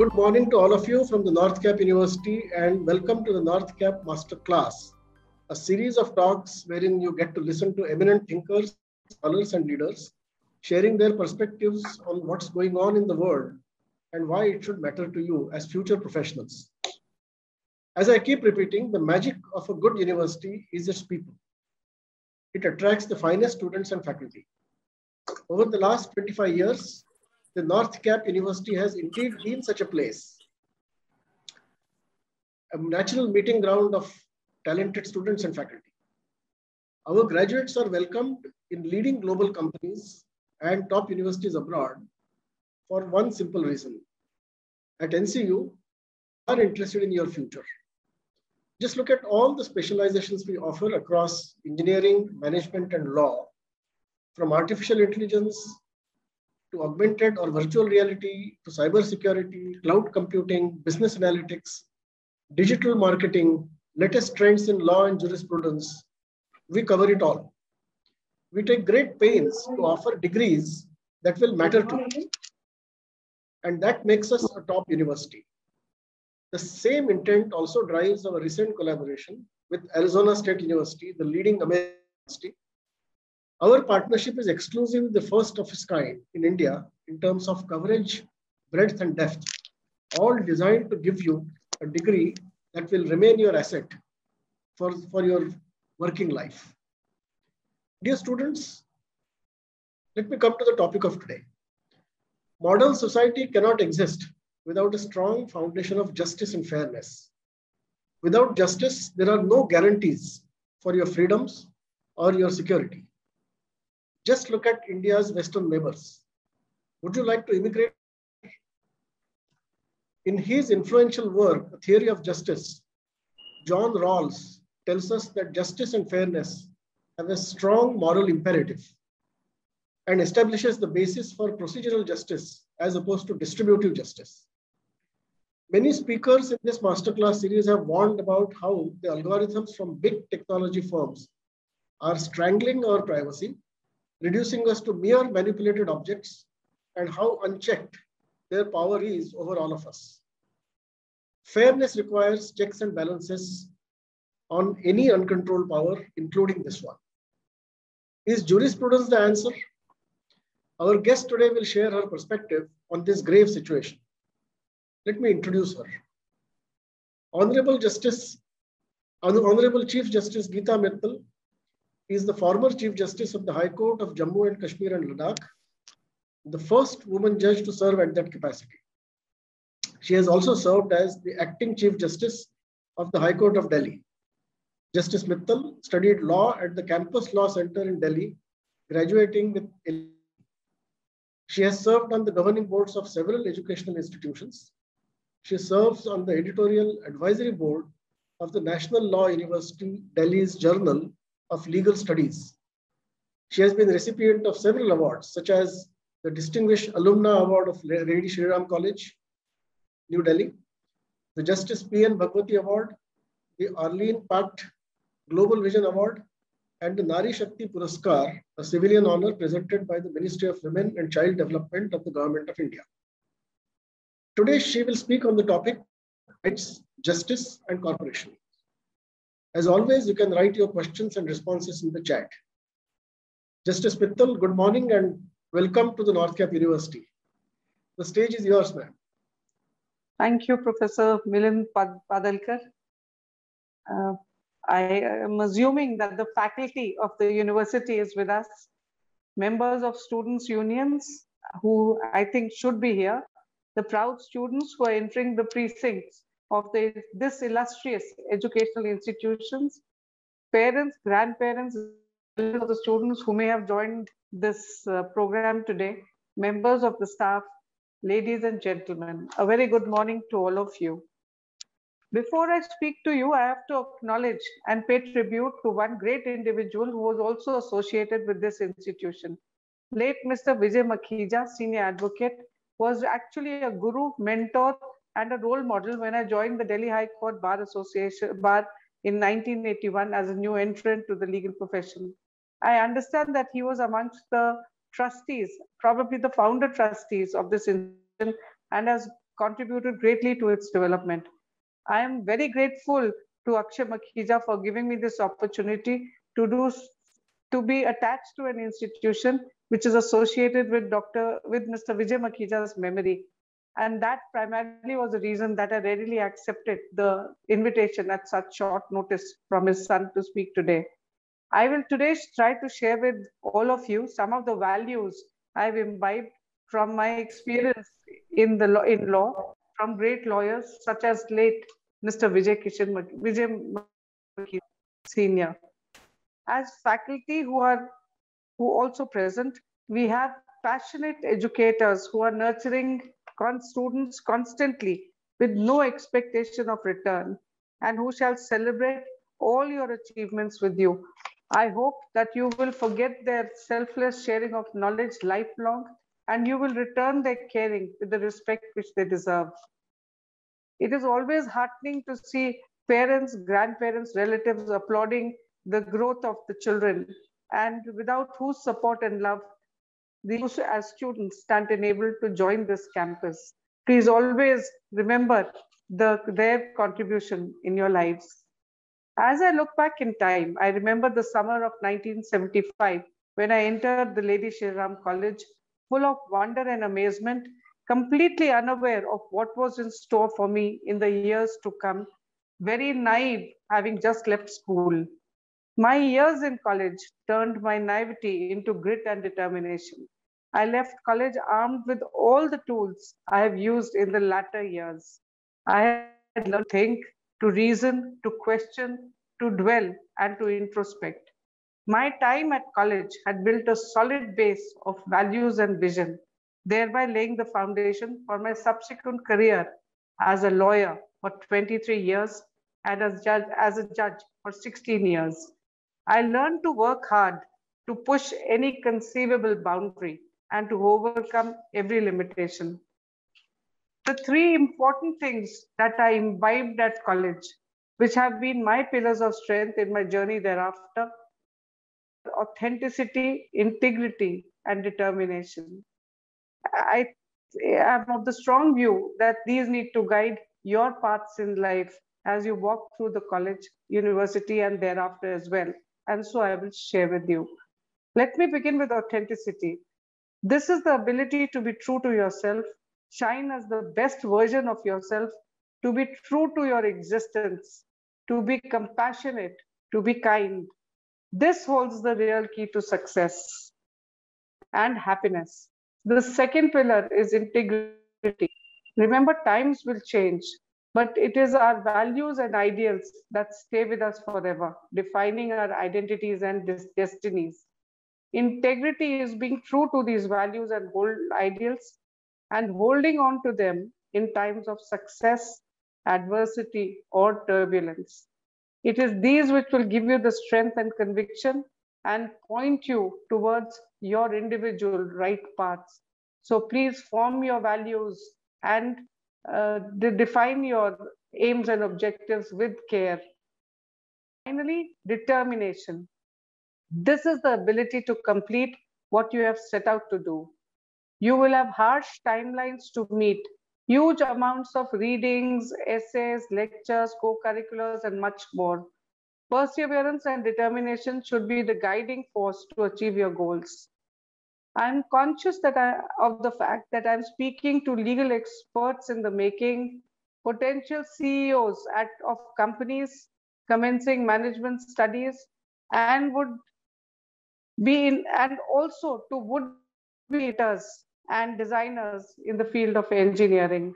Good morning to all of you from the NorthCap University and welcome to the NorthCap Master Class, a series of talks wherein you get to listen to eminent thinkers, scholars and leaders sharing their perspectives on what's going on in the world and why it should matter to you as future professionals. As I keep repeating, the magic of a good university is its people. It attracts the finest students and faculty. Over the last 25 years, the NorthCap University has indeed been such a place. A natural meeting ground of talented students and faculty. Our graduates are welcomed in leading global companies and top universities abroad for one simple reason. At NCU, are interested in your future. Just look at all the specializations we offer across engineering, management, and law, from artificial intelligence to augmented or virtual reality to cybersecurity, cloud computing, business analytics, digital marketing, latest trends in law and jurisprudence. We cover it all. We take great pains to offer degrees that will matter to you. And that makes us a top university. The same intent also drives our recent collaboration with Arizona State University, the leading American university. Our partnership is exclusive, the first of its kind in India in terms of coverage, breadth, and depth, all designed to give you a degree that will remain your asset for, for your working life. Dear students, let me come to the topic of today. Modern society cannot exist without a strong foundation of justice and fairness. Without justice, there are no guarantees for your freedoms or your security. Just look at India's Western neighbors. Would you like to immigrate? In his influential work, A Theory of Justice, John Rawls tells us that justice and fairness have a strong moral imperative and establishes the basis for procedural justice as opposed to distributive justice. Many speakers in this masterclass series have warned about how the algorithms from big technology firms are strangling our privacy, reducing us to mere manipulated objects, and how unchecked their power is over all of us. Fairness requires checks and balances on any uncontrolled power, including this one. Is jurisprudence the answer? Our guest today will share her perspective on this grave situation. Let me introduce her. Honorable Justice, Honorable Chief Justice Gita Mittal is the former Chief Justice of the High Court of Jammu and Kashmir and Ladakh, the first woman judge to serve at that capacity. She has also served as the acting Chief Justice of the High Court of Delhi. Justice Mittal studied law at the Campus Law Center in Delhi, graduating with she has served on the governing boards of several educational institutions. She serves on the editorial advisory board of the National Law University Delhi's Journal of Legal Studies. She has been recipient of several awards, such as the Distinguished Alumna Award of Lady Shri Ram College, New Delhi, the Justice P.N. Bhagwati Award, the Arlene Pacht Global Vision Award, and the Nari Shakti Puraskar, a civilian honor presented by the Ministry of Women and Child Development of the Government of India. Today, she will speak on the topic rights, justice, and corporation. As always, you can write your questions and responses in the chat. Justice Mittal, good morning and welcome to the NorthCap University. The stage is yours, ma'am. Thank you, Professor Milind Padalkar. Uh, I am assuming that the faculty of the university is with us, members of students' unions who I think should be here, the proud students who are entering the precincts of the, this illustrious educational institutions, parents, grandparents of the students who may have joined this uh, program today, members of the staff, ladies and gentlemen, a very good morning to all of you. Before I speak to you, I have to acknowledge and pay tribute to one great individual who was also associated with this institution. Late Mr. Vijay Makhija, senior advocate, was actually a guru, mentor, and a role model when I joined the Delhi High Court Bar Association Bar in 1981 as a new entrant to the legal profession. I understand that he was amongst the trustees, probably the founder trustees of this institution, and has contributed greatly to its development. I am very grateful to Akshay Makhija for giving me this opportunity to do to be attached to an institution which is associated with Dr. with Mr. Vijay Makhija's memory. And that primarily was the reason that I readily accepted the invitation at such short notice from his son to speak today. I will today try to share with all of you some of the values I've imbibed from my experience in the law, in law from great lawyers such as late Mr. Vijay Kishan Vijay Senior. As faculty who are who also present, we have passionate educators who are nurturing con students constantly with no expectation of return and who shall celebrate all your achievements with you. I hope that you will forget their selfless sharing of knowledge lifelong and you will return their caring with the respect which they deserve. It is always heartening to see parents, grandparents, relatives applauding the growth of the children and without whose support and love these as students stand enabled to join this campus. Please always remember the, their contribution in your lives. As I look back in time, I remember the summer of 1975 when I entered the Lady Shri Ram College full of wonder and amazement, completely unaware of what was in store for me in the years to come, very naive, having just left school. My years in college turned my naivety into grit and determination. I left college armed with all the tools I have used in the latter years. I had learned to think, to reason, to question, to dwell, and to introspect. My time at college had built a solid base of values and vision, thereby laying the foundation for my subsequent career as a lawyer for 23 years and as, judge, as a judge for 16 years. I learned to work hard to push any conceivable boundary and to overcome every limitation. The three important things that I imbibed at college, which have been my pillars of strength in my journey thereafter, authenticity, integrity, and determination. I am of the strong view that these need to guide your paths in life as you walk through the college, university, and thereafter as well. And so I will share with you. Let me begin with authenticity. This is the ability to be true to yourself, shine as the best version of yourself, to be true to your existence, to be compassionate, to be kind, this holds the real key to success and happiness. The second pillar is integrity. Remember, times will change, but it is our values and ideals that stay with us forever, defining our identities and destinies. Integrity is being true to these values and hold ideals and holding on to them in times of success, adversity, or turbulence. It is these which will give you the strength and conviction and point you towards your individual right paths. So please form your values and uh, de define your aims and objectives with care. Finally, determination. This is the ability to complete what you have set out to do. You will have harsh timelines to meet huge amounts of readings, essays, lectures, co-curriculars, and much more. Perseverance and determination should be the guiding force to achieve your goals. I'm conscious that I, of the fact that I'm speaking to legal experts in the making, potential CEOs at, of companies commencing management studies, and would be in, and also to would be and designers in the field of engineering.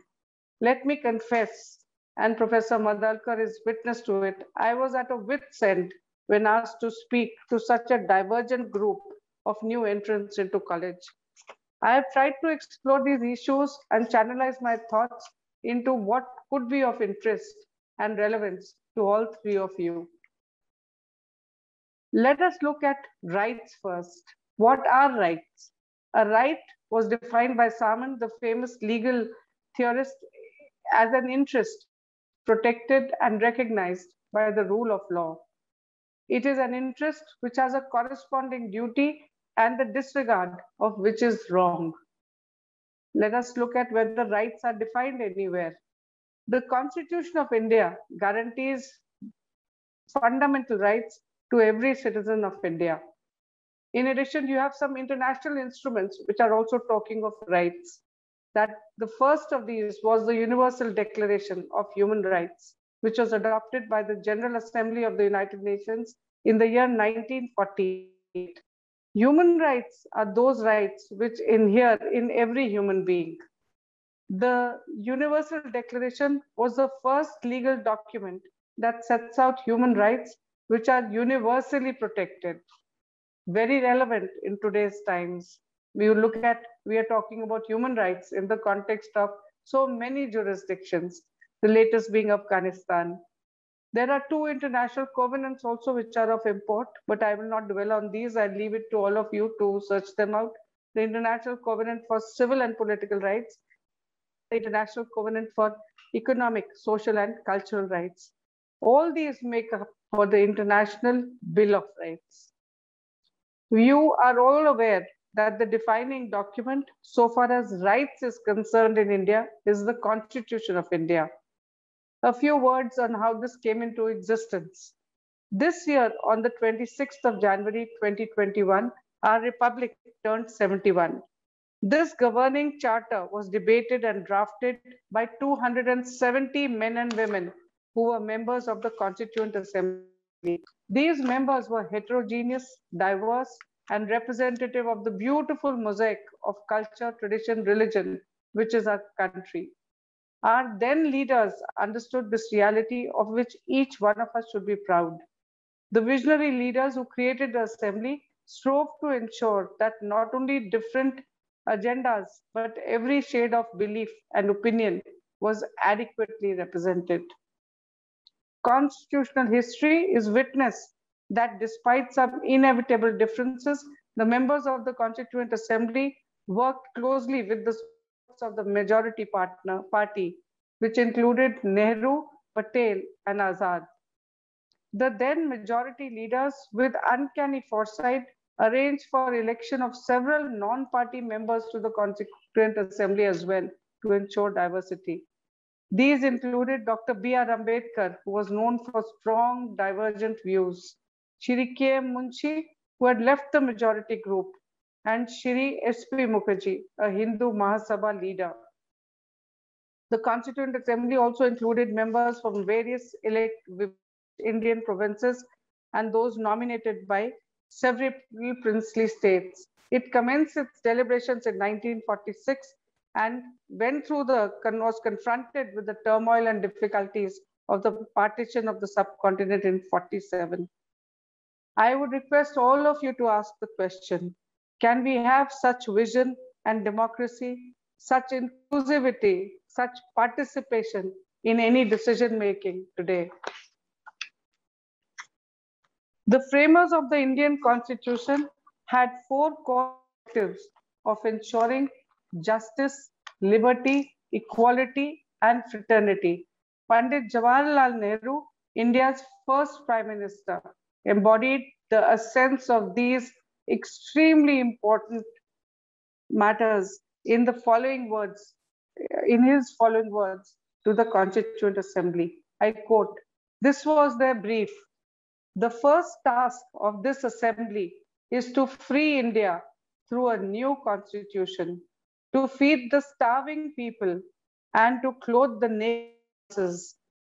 Let me confess, and Professor Padalkar is witness to it, I was at a wit's end when asked to speak to such a divergent group of new entrants into college. I have tried to explore these issues and channelize my thoughts into what could be of interest and relevance to all three of you. Let us look at rights first. What are rights? A right was defined by Salmond, the famous legal theorist, as an interest protected and recognized by the rule of law. It is an interest which has a corresponding duty and the disregard of which is wrong. let us look at whether rights are defined anywhere. The Constitution of India guarantees fundamental rights to every citizen of India. In addition, you have some international instruments which are also talking of rights. That the first of these was the Universal Declaration of Human Rights, which was adopted by the General Assembly of the United Nations in the year 1948. Human rights are those rights which inhere in every human being. The Universal Declaration was the first legal document that sets out human rights which are universally protected. Very relevant in today's times. We look at, we are talking about human rights in the context of so many jurisdictions, the latest being Afghanistan. There are two international covenants also which are of import, but I will not dwell on these. I'll leave it to all of you to search them out. The International Covenant for Civil and Political Rights, the International Covenant for Economic, Social and Cultural Rights. All these make up for the International Bill of Rights. You are all aware that the defining document, so far as rights is concerned in India, is the Constitution of India. A few words on how this came into existence. This year, on the 26th of January 2021, our republic turned 71. This governing charter was debated and drafted by 270 men and women who were members of the Constituent Assembly. These members were heterogeneous, diverse, and representative of the beautiful mosaic of culture, tradition, religion, which is our country. Our then leaders understood this reality of which each one of us should be proud. The visionary leaders who created the assembly strove to ensure that not only different agendas, but every shade of belief and opinion was adequately represented constitutional history is witness that despite some inevitable differences, the members of the Constituent Assembly worked closely with the of the majority partner party, which included Nehru, Patel, and Azad. The then majority leaders, with uncanny foresight, arranged for election of several non-party members to the Constituent Assembly as well to ensure diversity. These included Dr. B.R. Ambedkar, who was known for strong divergent views, Shri K. Munshi, who had left the majority group, and Shri S.P. Mukherjee, a Hindu Mahasabha leader. The Constituent Assembly also included members from various elect Indian provinces and those nominated by several princely states. It commenced its deliberations in 1946 and went through the was confronted with the turmoil and difficulties of the partition of the subcontinent in 47 i would request all of you to ask the question can we have such vision and democracy such inclusivity such participation in any decision making today the framers of the indian constitution had four objectives of ensuring justice, liberty, equality, and fraternity. Pandit Jawaharlal Nehru, India's first Prime Minister, embodied the essence of these extremely important matters in the following words, in his following words to the Constituent Assembly. I quote, this was their brief. The first task of this assembly is to free India through a new constitution to feed the starving people and to clothe the naked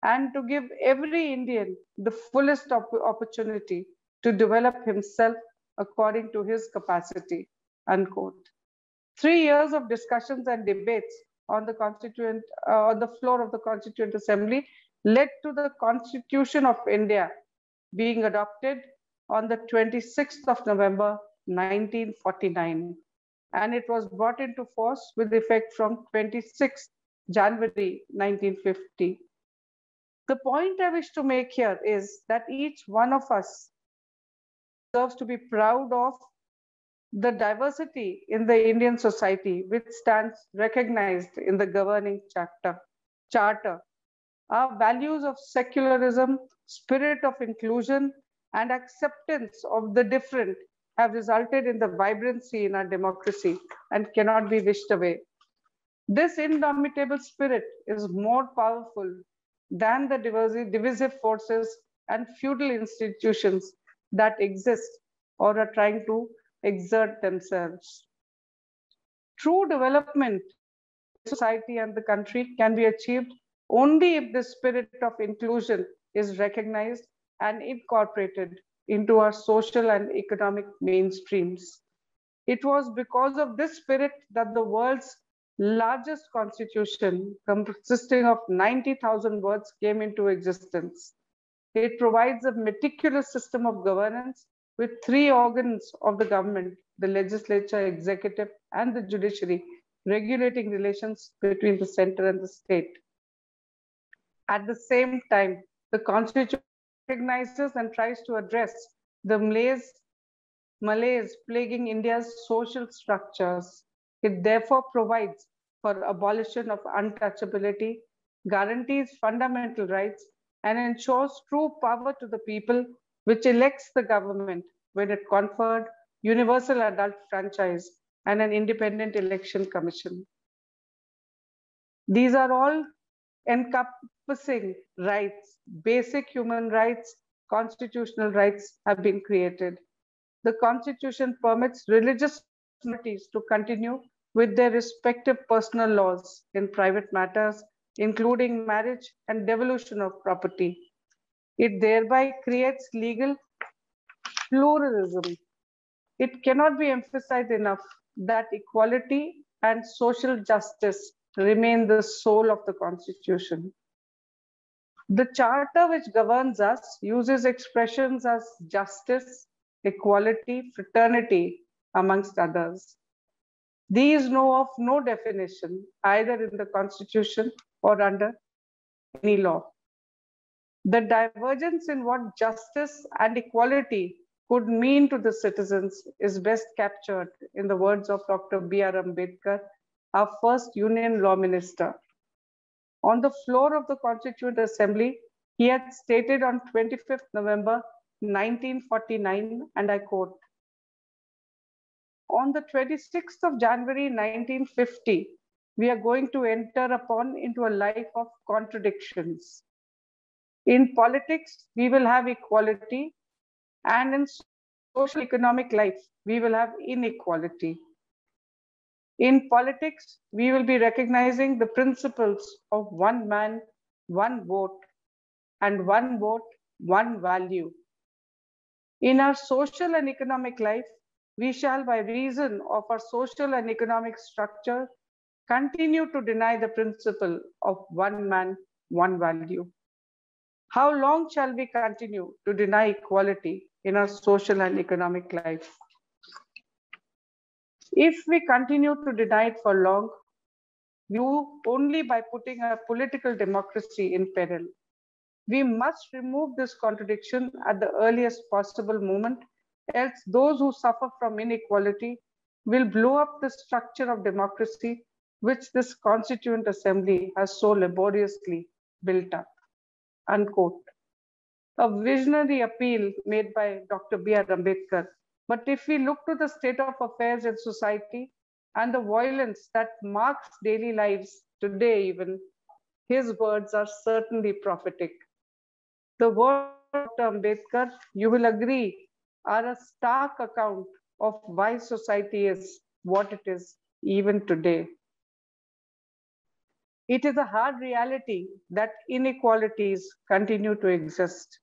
and to give every Indian the fullest op opportunity to develop himself according to his capacity. Unquote. Three years of discussions and debates on the constituent uh, on the floor of the Constituent Assembly led to the Constitution of India being adopted on the 26th of November 1949 and it was brought into force with effect from 26 January 1950. The point I wish to make here is that each one of us deserves to be proud of the diversity in the Indian society, which stands recognized in the governing chapter, charter. Our values of secularism, spirit of inclusion, and acceptance of the different have resulted in the vibrancy in our democracy and cannot be wished away. This indomitable spirit is more powerful than the divisive forces and feudal institutions that exist or are trying to exert themselves. True development society and the country can be achieved only if the spirit of inclusion is recognized and incorporated into our social and economic mainstreams. It was because of this spirit that the world's largest constitution, consisting of 90,000 words, came into existence. It provides a meticulous system of governance with three organs of the government, the legislature, executive, and the judiciary, regulating relations between the center and the state. At the same time, the constitution recognizes and tries to address the malaise, malaise plaguing India's social structures. It therefore provides for abolition of untouchability, guarantees fundamental rights, and ensures true power to the people, which elects the government when it conferred universal adult franchise and an independent election commission. These are all encompassing rights, basic human rights, constitutional rights have been created. The constitution permits religious communities to continue with their respective personal laws in private matters, including marriage and devolution of property. It thereby creates legal pluralism. It cannot be emphasized enough that equality and social justice remain the soul of the Constitution. The Charter, which governs us, uses expressions as justice, equality, fraternity, amongst others. These know of no definition either in the Constitution or under any law. The divergence in what justice and equality could mean to the citizens is best captured in the words of Dr. B.R. Ambedkar, our first Union Law Minister. On the floor of the Constituent Assembly, he had stated on 25th November 1949, and I quote, on the 26th of January 1950, we are going to enter upon into a life of contradictions. In politics, we will have equality, and in social economic life, we will have inequality. In politics, we will be recognizing the principles of one man, one vote, and one vote, one value. In our social and economic life, we shall, by reason of our social and economic structure, continue to deny the principle of one man, one value. How long shall we continue to deny equality in our social and economic life? If we continue to deny it for long, you only by putting a political democracy in peril. We must remove this contradiction at the earliest possible moment, else those who suffer from inequality will blow up the structure of democracy which this constituent assembly has so laboriously built up. Unquote. A visionary appeal made by Dr. B.R. Ambedkar but if we look to the state of affairs in society and the violence that marks daily lives today, even, his words are certainly prophetic. The words of Ambedkar, you will agree, are a stark account of why society is what it is even today. It is a hard reality that inequalities continue to exist.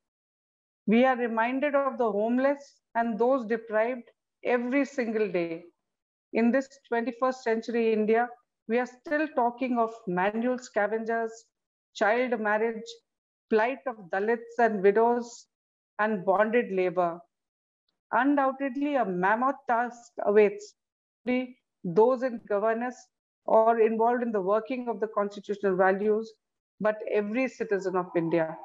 We are reminded of the homeless and those deprived every single day. In this 21st century India, we are still talking of manual scavengers, child marriage, plight of Dalits and widows, and bonded labor. Undoubtedly, a mammoth task awaits those in governance or involved in the working of the constitutional values, but every citizen of India.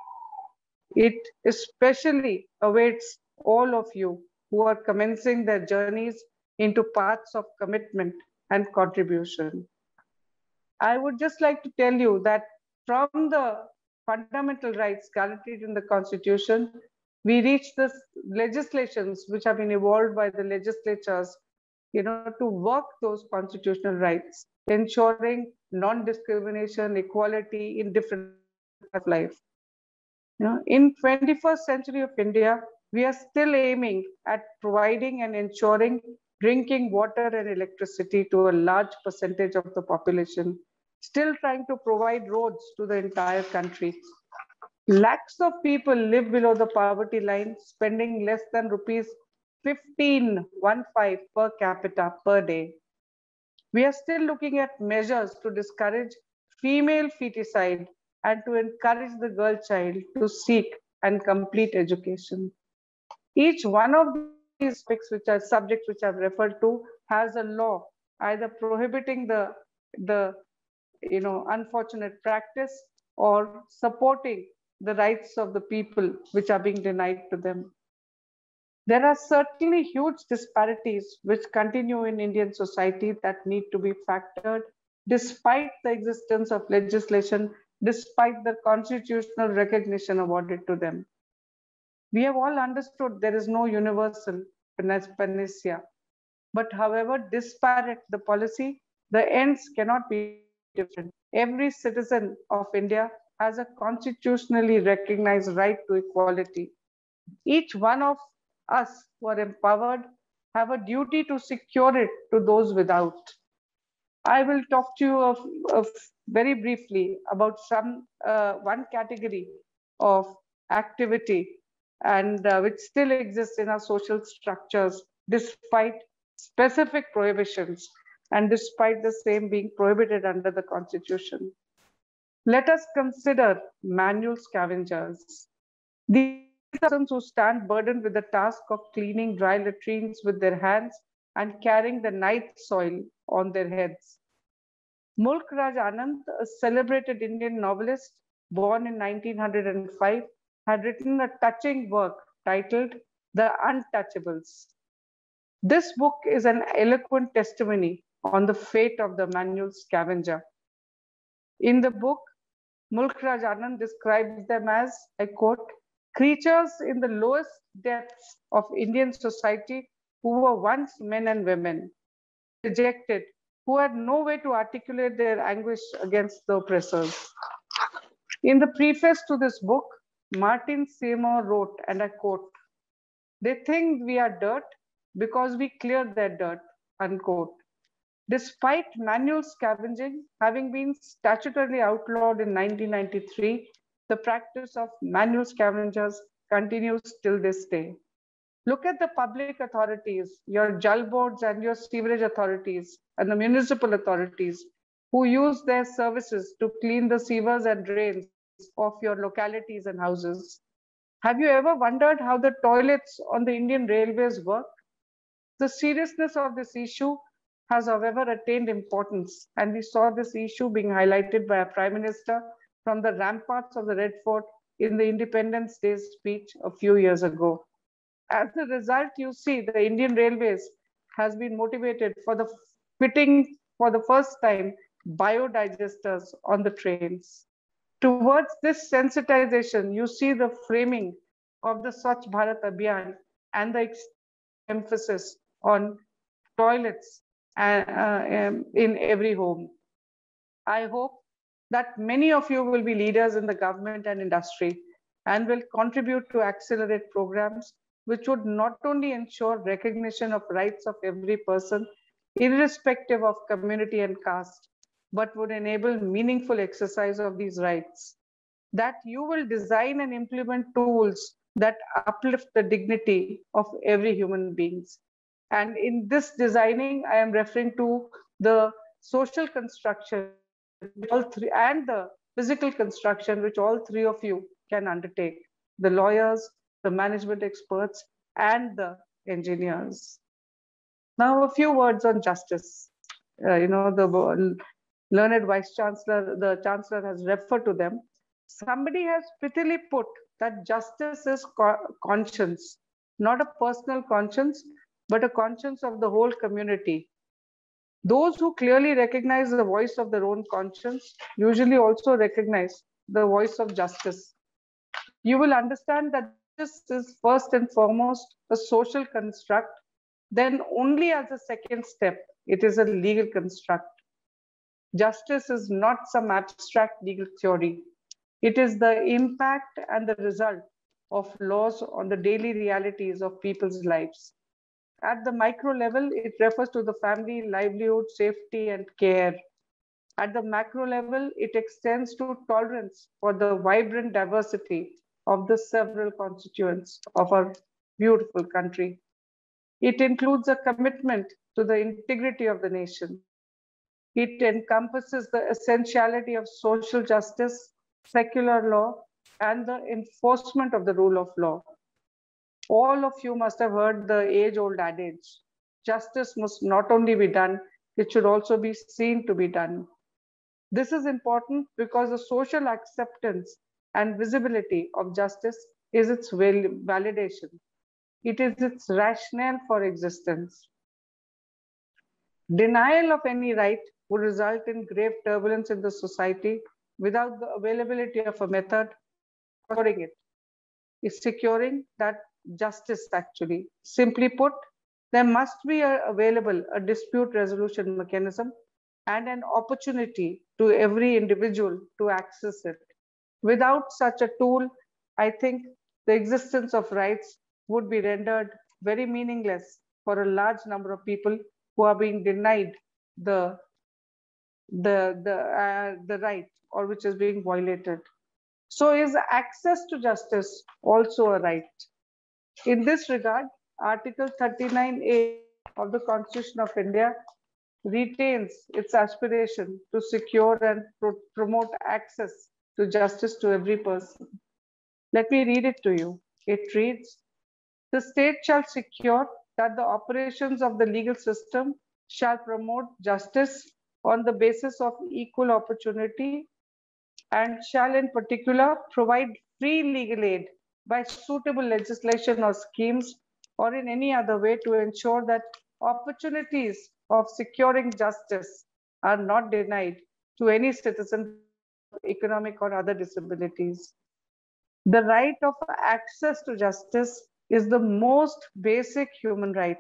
It especially awaits all of you who are commencing their journeys into paths of commitment and contribution. I would just like to tell you that from the fundamental rights guaranteed in the Constitution, we reach the legislations which have been evolved by the legislatures you know, to work those constitutional rights, ensuring non-discrimination, equality in different of life. You know, in 21st century of India, we are still aiming at providing and ensuring drinking water and electricity to a large percentage of the population, still trying to provide roads to the entire country. Lakhs of people live below the poverty line, spending less than rupees 15, one five per capita per day. We are still looking at measures to discourage female feticide and to encourage the girl child to seek and complete education. Each one of these aspects, which are subjects which I've referred to, has a law either prohibiting the, the you know, unfortunate practice or supporting the rights of the people which are being denied to them. There are certainly huge disparities which continue in Indian society that need to be factored despite the existence of legislation, despite the constitutional recognition awarded to them. We have all understood there is no universal panacea. But however disparate the policy, the ends cannot be different. Every citizen of India has a constitutionally recognized right to equality. Each one of us who are empowered have a duty to secure it to those without. I will talk to you of, of very briefly about some uh, one category of activity and uh, which still exists in our social structures despite specific prohibitions and despite the same being prohibited under the constitution. Let us consider manual scavengers. These persons who stand burdened with the task of cleaning dry latrines with their hands and carrying the night soil on their heads. Mulk Raj Anand, a celebrated Indian novelist born in 1905, had written a touching work titled The Untouchables. This book is an eloquent testimony on the fate of the manual scavenger. In the book, Mulk Raj Anand describes them as, I quote, creatures in the lowest depths of Indian society who were once men and women, rejected, who had no way to articulate their anguish against the oppressors. In the preface to this book, Martin Seymour wrote, and I quote, they think we are dirt because we clear their dirt, unquote. Despite manual scavenging having been statutorily outlawed in 1993, the practice of manual scavengers continues till this day. Look at the public authorities, your jal boards and your sewerage authorities and the municipal authorities who use their services to clean the sewers and drains of your localities and houses. Have you ever wondered how the toilets on the Indian railways work? The seriousness of this issue has, however, attained importance, and we saw this issue being highlighted by a Prime Minister from the ramparts of the Red Fort in the Independence Day speech a few years ago. As a result, you see the Indian Railways has been motivated for the fitting for the first time biodigesters on the trains. Towards this sensitization, you see the framing of the Swachh Bharat Abhiyan and the emphasis on toilets Uh, um, in every home. I hope that many of you will be leaders in the government and industry and will contribute to accelerate programs which would not only ensure recognition of rights of every person, irrespective of community and caste, but would enable meaningful exercise of these rights. That you will design and implement tools that uplift the dignity of every human beings. And in this designing, I am referring to the social construction all three, and the physical construction, which all three of you can undertake, the lawyers, the management experts, and the engineers. Now, a few words on justice. Uh, you know, the learned vice chancellor, the chancellor has referred to them. Somebody has prettily put that justice is co conscience, not a personal conscience, but a conscience of the whole community. Those who clearly recognize the voice of their own conscience usually also recognize the voice of justice. You will understand that this is first and foremost a social construct then only as a second step, it is a legal construct. Justice is not some abstract legal theory. It is the impact and the result of laws on the daily realities of people's lives. At the micro level, it refers to the family, livelihood, safety, and care. At the macro level, it extends to tolerance for the vibrant diversity of the several constituents of our beautiful country. It includes a commitment to the integrity of the nation. It encompasses the essentiality of social justice, secular law, and the enforcement of the rule of law. All of you must have heard the age old adage justice must not only be done, it should also be seen to be done. This is important because the social acceptance and visibility of justice is its validation. It is its rationale for existence. Denial of any right would result in grave turbulence in the society without the availability of a method securing it. Is securing that justice actually. Simply put, there must be a, available a dispute resolution mechanism and an opportunity to every individual to access it. Without such a tool, I think the existence of rights would be rendered very meaningless for a large number of people who are being denied the the the uh, the right or which is being violated so is access to justice also a right in this regard article 39a of the constitution of india retains its aspiration to secure and pro promote access to justice to every person. Let me read it to you. It reads the state shall secure that the operations of the legal system shall promote justice on the basis of equal opportunity and shall in particular provide free legal aid by suitable legislation or schemes or in any other way to ensure that opportunities of securing justice are not denied to any citizen economic or other disabilities. The right of access to justice is the most basic human right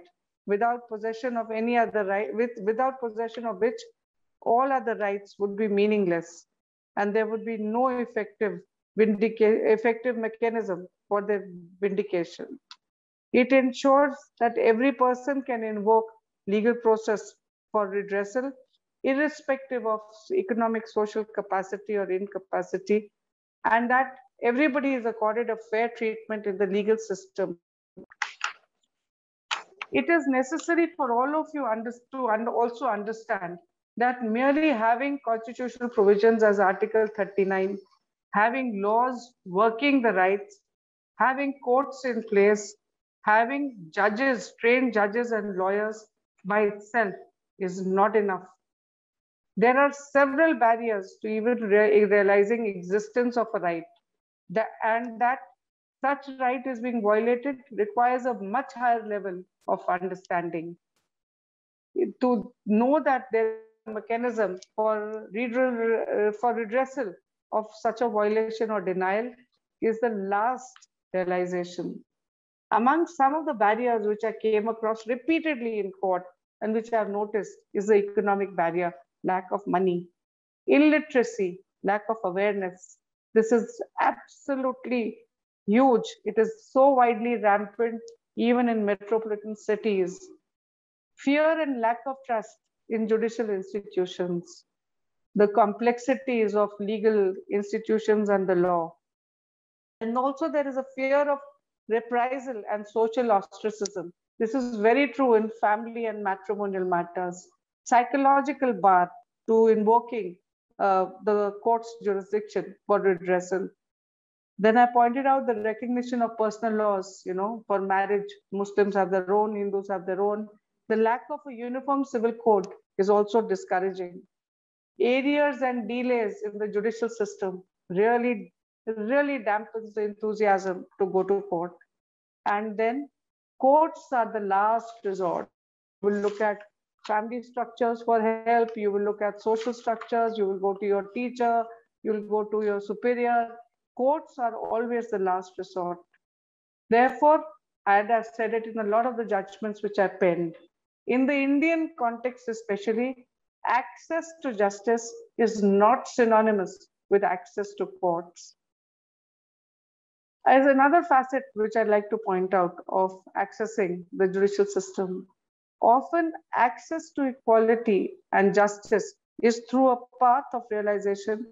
without possession of any other right with without possession of which all other rights would be meaningless and there would be no effective effective mechanism for their vindication. It ensures that every person can invoke legal process for redressal irrespective of economic social capacity or incapacity and that everybody is accorded a fair treatment in the legal system. It is necessary for all of you to also understand that merely having constitutional provisions as Article 39, having laws working the rights, having courts in place, having judges, trained judges and lawyers by itself is not enough. There are several barriers to even re realizing existence of a right. The, and that such right is being violated requires a much higher level of understanding. To know that there is a mechanism for, for redressal of such a violation or denial is the last realization. Among some of the barriers which I came across repeatedly in court and which I've noticed is the economic barrier, lack of money, illiteracy, lack of awareness. This is absolutely huge. It is so widely rampant even in metropolitan cities. Fear and lack of trust in judicial institutions, the complexities of legal institutions and the law. And also there is a fear of reprisal and social ostracism. This is very true in family and matrimonial matters. Psychological bar to invoking uh, the court's jurisdiction for redressal. Then I pointed out the recognition of personal laws, you know, for marriage, Muslims have their own, Hindus have their own. The lack of a uniform civil code is also discouraging. Areas and delays in the judicial system really, really dampens the enthusiasm to go to court. And then courts are the last resort. We'll look at family structures for help. You will look at social structures. You will go to your teacher. You will go to your superior courts are always the last resort. Therefore, and I've said it in a lot of the judgments which I penned. In the Indian context, especially, access to justice is not synonymous with access to courts. As another facet which I'd like to point out of accessing the judicial system, often access to equality and justice is through a path of realization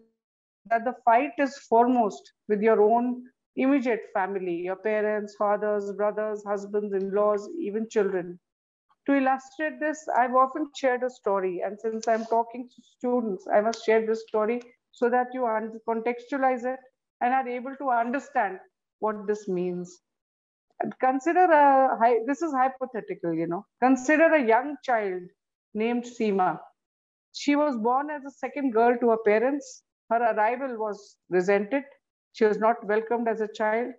that the fight is foremost with your own immediate family, your parents, fathers, brothers, husbands, in-laws, even children. To illustrate this, I've often shared a story, and since I'm talking to students, I must share this story so that you contextualize it and are able to understand what this means. Consider a, this is hypothetical, you know, consider a young child named Seema. She was born as a second girl to her parents. Her arrival was resented she was not welcomed as a child.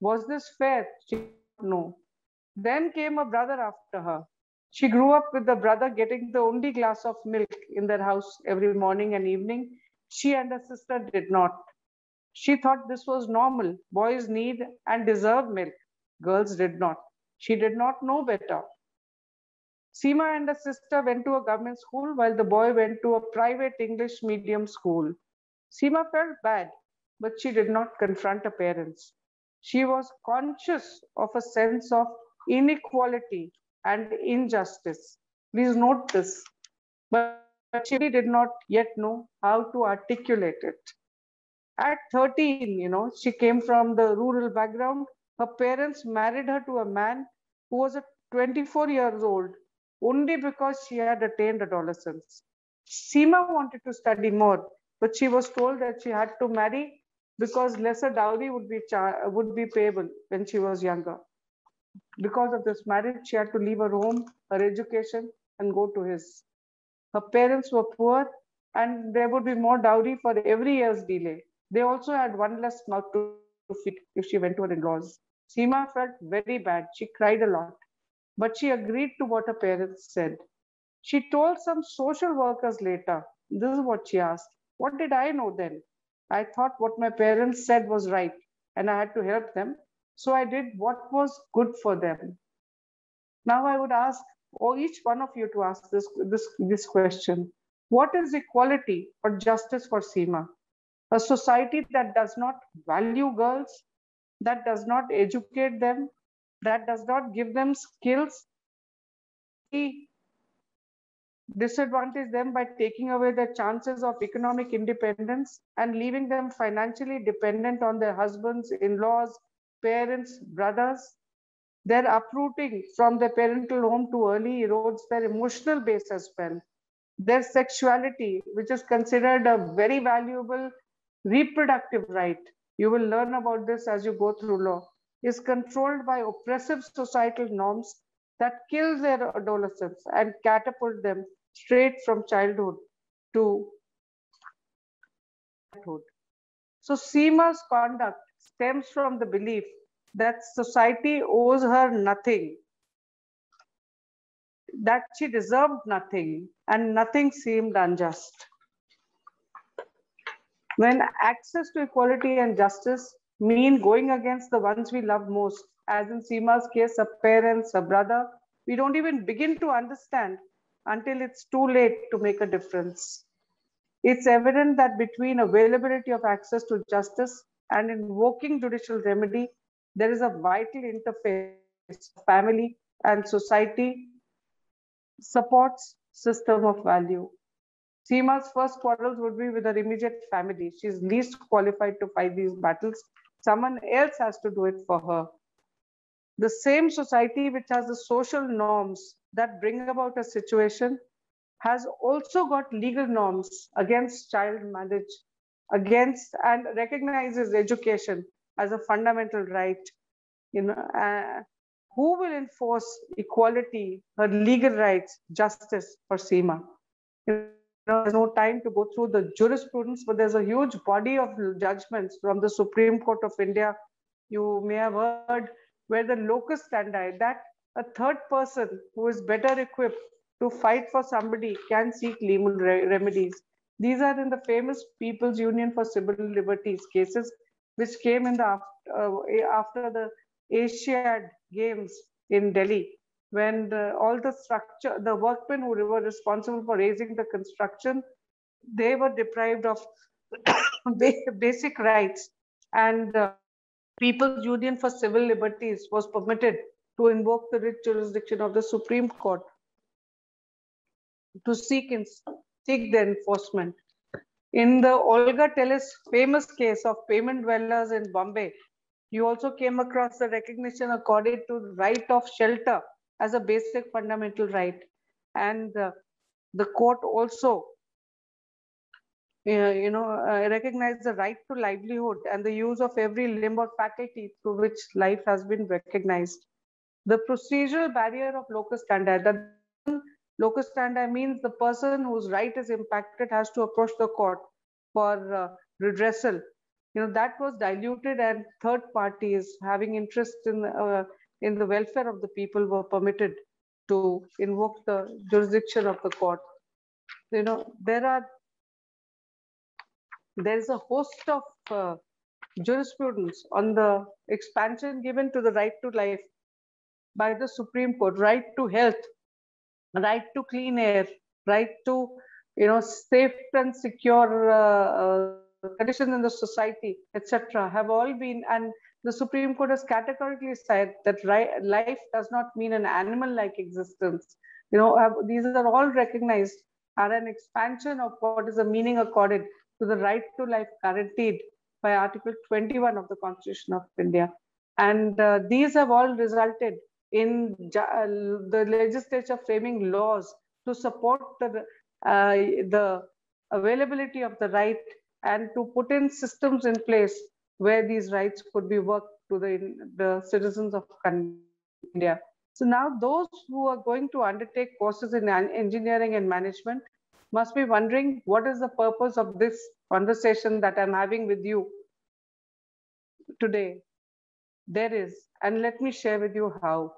Was this fair? She no. Then came a brother after her. She grew up with the brother getting the only glass of milk in their house every morning and evening. She and her sister did not. She thought this was normal. Boys need and deserve milk. Girls did not. She did not know better. Seema and her sister went to a government school while the boy went to a private English medium school. Seema felt bad but she did not confront her parents. She was conscious of a sense of inequality and injustice. Please note this. But she did not yet know how to articulate it. At 13, you know, she came from the rural background. Her parents married her to a man who was a 24 years old only because she had attained adolescence. Seema wanted to study more, but she was told that she had to marry because lesser dowry would be would be payable when she was younger. Because of this marriage, she had to leave her home, her education, and go to his. Her parents were poor, and there would be more dowry for every year's delay. They also had one less mouth to feed if she went to her in-laws. Seema felt very bad. She cried a lot, but she agreed to what her parents said. She told some social workers later. This is what she asked. What did I know then? I thought what my parents said was right and I had to help them. So I did what was good for them. Now I would ask, or each one of you to ask this, this, this question. What is equality or justice for Seema? A society that does not value girls, that does not educate them, that does not give them skills, disadvantage them by taking away their chances of economic independence and leaving them financially dependent on their husbands, in-laws, parents, brothers. Their uprooting from their parental home too early erodes their emotional base as well. Their sexuality, which is considered a very valuable reproductive right, you will learn about this as you go through law, is controlled by oppressive societal norms that kill their adolescents and catapult them straight from childhood to adulthood. So Seema's conduct stems from the belief that society owes her nothing, that she deserved nothing, and nothing seemed unjust. When access to equality and justice mean going against the ones we love most, as in Seema's case, her parents, her brother, we don't even begin to understand until it's too late to make a difference. It's evident that between availability of access to justice and invoking judicial remedy, there is a vital interface family and society supports system of value. Seema's first quarrels would be with her immediate family. She's least qualified to fight these battles. Someone else has to do it for her. The same society which has the social norms that bring about a situation has also got legal norms against child marriage, against and recognizes education as a fundamental right. You know, uh, who will enforce equality, her legal rights, justice for Seema? You know, there's no time to go through the jurisprudence, but there's a huge body of judgments from the Supreme Court of India. You may have heard where the locus standi, that a third person who is better equipped to fight for somebody can seek legal re remedies. These are in the famous People's Union for Civil Liberties cases, which came in the uh, after the Asiad games in Delhi when the, all the structure, the workmen who were responsible for raising the construction, they were deprived of basic rights. And uh, People's Union for Civil Liberties was permitted to invoke the writ jurisdiction of the Supreme Court to seek, seek the enforcement. In the Olga Tellis famous case of pavement dwellers in Bombay, you also came across the recognition accorded to the right of shelter as a basic fundamental right. And uh, the court also uh, you know, uh, the right to livelihood and the use of every limb or faculty through which life has been recognized. The procedural barrier of locus standi, that locus standi means the person whose right is impacted has to approach the court for uh, redressal. You know, that was diluted and third parties having interest in, uh, in the welfare of the people were permitted to invoke the jurisdiction of the court. You know, there are there is a host of uh, jurisprudence on the expansion given to the right to life by the Supreme Court, right to health, right to clean air, right to you know safe and secure uh, uh, conditions in the society, etc., have all been and the Supreme Court has categorically said that right, life does not mean an animal-like existence. You know, have, these are all recognized are an expansion of what is the meaning accorded to the right to life guaranteed by Article 21 of the Constitution of India. And uh, these have all resulted in the legislature framing laws to support the, uh, the availability of the right and to put in systems in place where these rights could be worked to the, the citizens of India. So now those who are going to undertake courses in engineering and management must be wondering what is the purpose of this conversation that I'm having with you today. There is, and let me share with you how.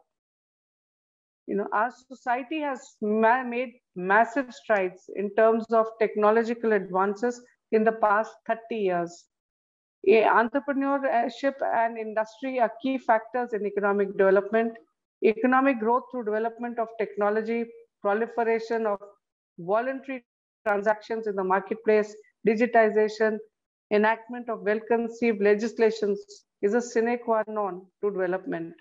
You know, our society has ma made massive strides in terms of technological advances in the past 30 years. Entrepreneurship and industry are key factors in economic development. Economic growth through development of technology, proliferation of voluntary transactions in the marketplace, digitization, enactment of well-conceived legislations is a sine qua non to development.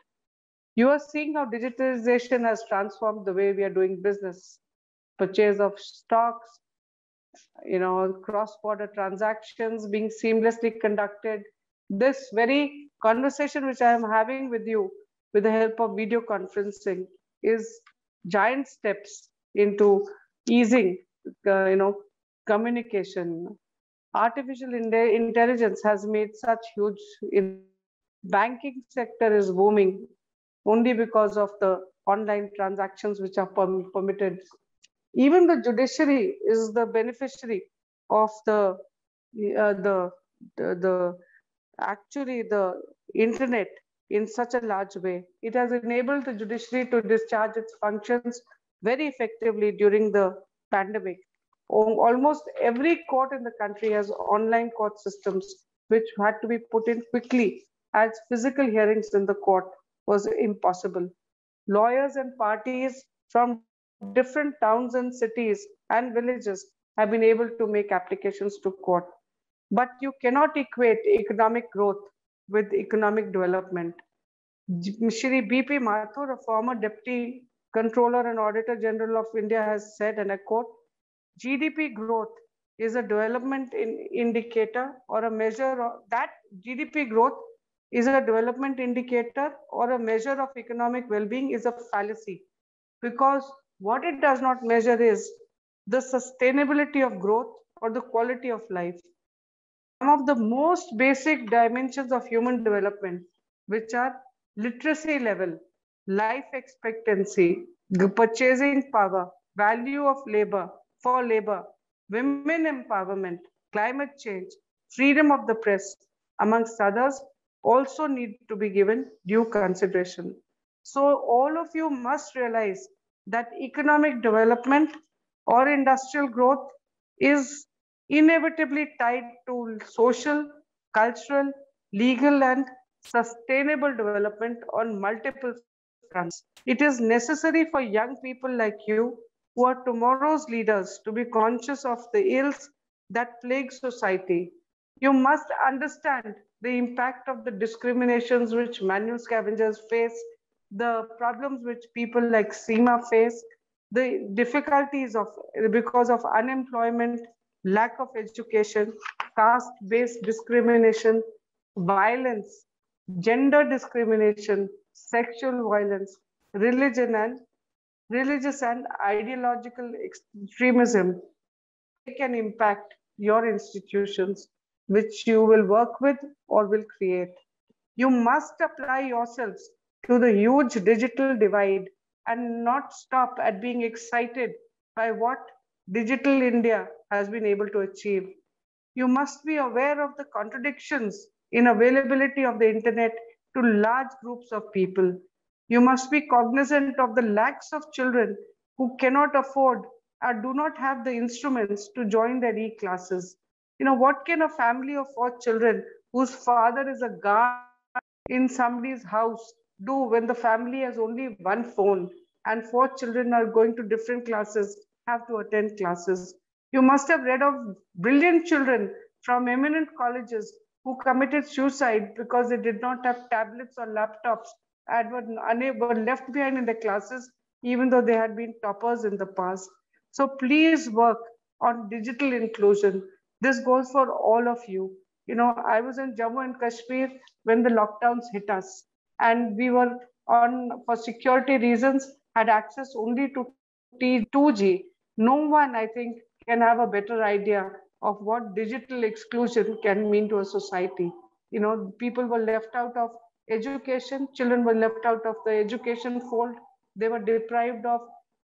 You are seeing how digitization has transformed the way we are doing business. Purchase of stocks, you know, cross-border transactions being seamlessly conducted. This very conversation which I am having with you with the help of video conferencing is giant steps into easing uh, you know communication artificial intelligence has made such huge in banking sector is booming only because of the online transactions which are perm permitted. Even the judiciary is the beneficiary of the uh, the, the the actually the internet in such a large way. It has enabled the judiciary to discharge its functions very effectively during the pandemic. Almost every court in the country has online court systems which had to be put in quickly as physical hearings in the court was impossible. Lawyers and parties from different towns and cities and villages have been able to make applications to court. But you cannot equate economic growth with economic development. Shri B.P. Mathur, a former deputy Controller and Auditor General of India has said, and I quote, GDP growth is a development in indicator or a measure of that GDP growth is a development indicator or a measure of economic well-being is a fallacy because what it does not measure is the sustainability of growth or the quality of life. Some of the most basic dimensions of human development, which are literacy level, life expectancy, purchasing power, value of labor for labor, women empowerment, climate change, freedom of the press, amongst others, also need to be given due consideration. So all of you must realize that economic development or industrial growth is inevitably tied to social, cultural, legal, and sustainable development on multiple fronts. It is necessary for young people like you who are tomorrow's leaders to be conscious of the ills that plague society. You must understand the impact of the discriminations which manual scavengers face, the problems which people like Seema face, the difficulties of because of unemployment, lack of education, caste-based discrimination, violence, gender discrimination, sexual violence, religion and religious and ideological extremism can impact your institutions which you will work with or will create. You must apply yourselves to the huge digital divide and not stop at being excited by what digital India has been able to achieve. You must be aware of the contradictions in availability of the internet to large groups of people. You must be cognizant of the lakhs of children who cannot afford or do not have the instruments to join their e-classes. You know, what can a family of four children whose father is a guard in somebody's house do when the family has only one phone and four children are going to different classes, have to attend classes? You must have read of brilliant children from eminent colleges who committed suicide because they did not have tablets or laptops and were unable left behind in the classes, even though they had been toppers in the past. So please work on digital inclusion. This goes for all of you. You know, I was in Jammu and Kashmir when the lockdowns hit us, and we were on, for security reasons, had access only to T2G. No one, I think, can have a better idea of what digital exclusion can mean to a society. You know, people were left out of education, children were left out of the education fold, they were deprived of,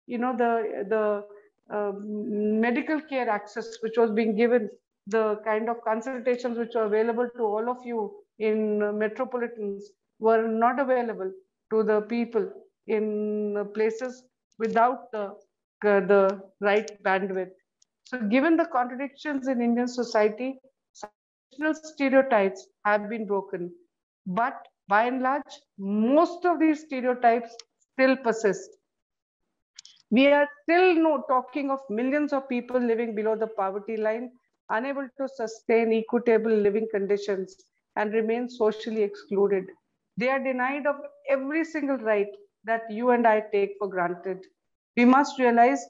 you know, the, the uh, medical care access which was being given, the kind of consultations which were available to all of you in metropolitans were not available to the people in places without the, uh, the right bandwidth. So given the contradictions in Indian society, stereotypes have been broken. But by and large, most of these stereotypes still persist. We are still no, talking of millions of people living below the poverty line, unable to sustain equitable living conditions and remain socially excluded. They are denied of every single right that you and I take for granted. We must realize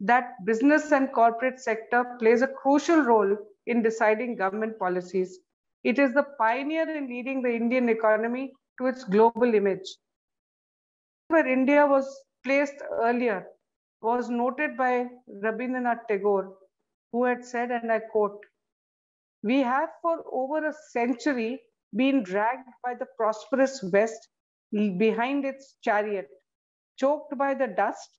that business and corporate sector plays a crucial role in deciding government policies. It is the pioneer in leading the Indian economy to its global image. Where India was placed earlier was noted by Rabindranath Tagore, who had said, and I quote, we have for over a century been dragged by the prosperous West behind its chariot, choked by the dust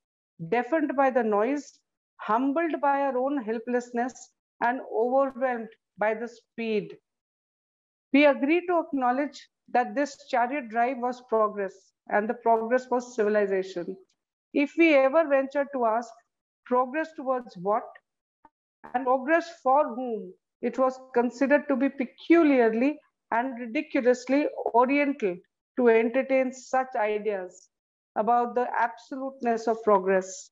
deafened by the noise, humbled by our own helplessness, and overwhelmed by the speed. We agree to acknowledge that this chariot drive was progress, and the progress was civilization. If we ever venture to ask, progress towards what? And progress for whom? It was considered to be peculiarly and ridiculously oriental to entertain such ideas about the absoluteness of progress.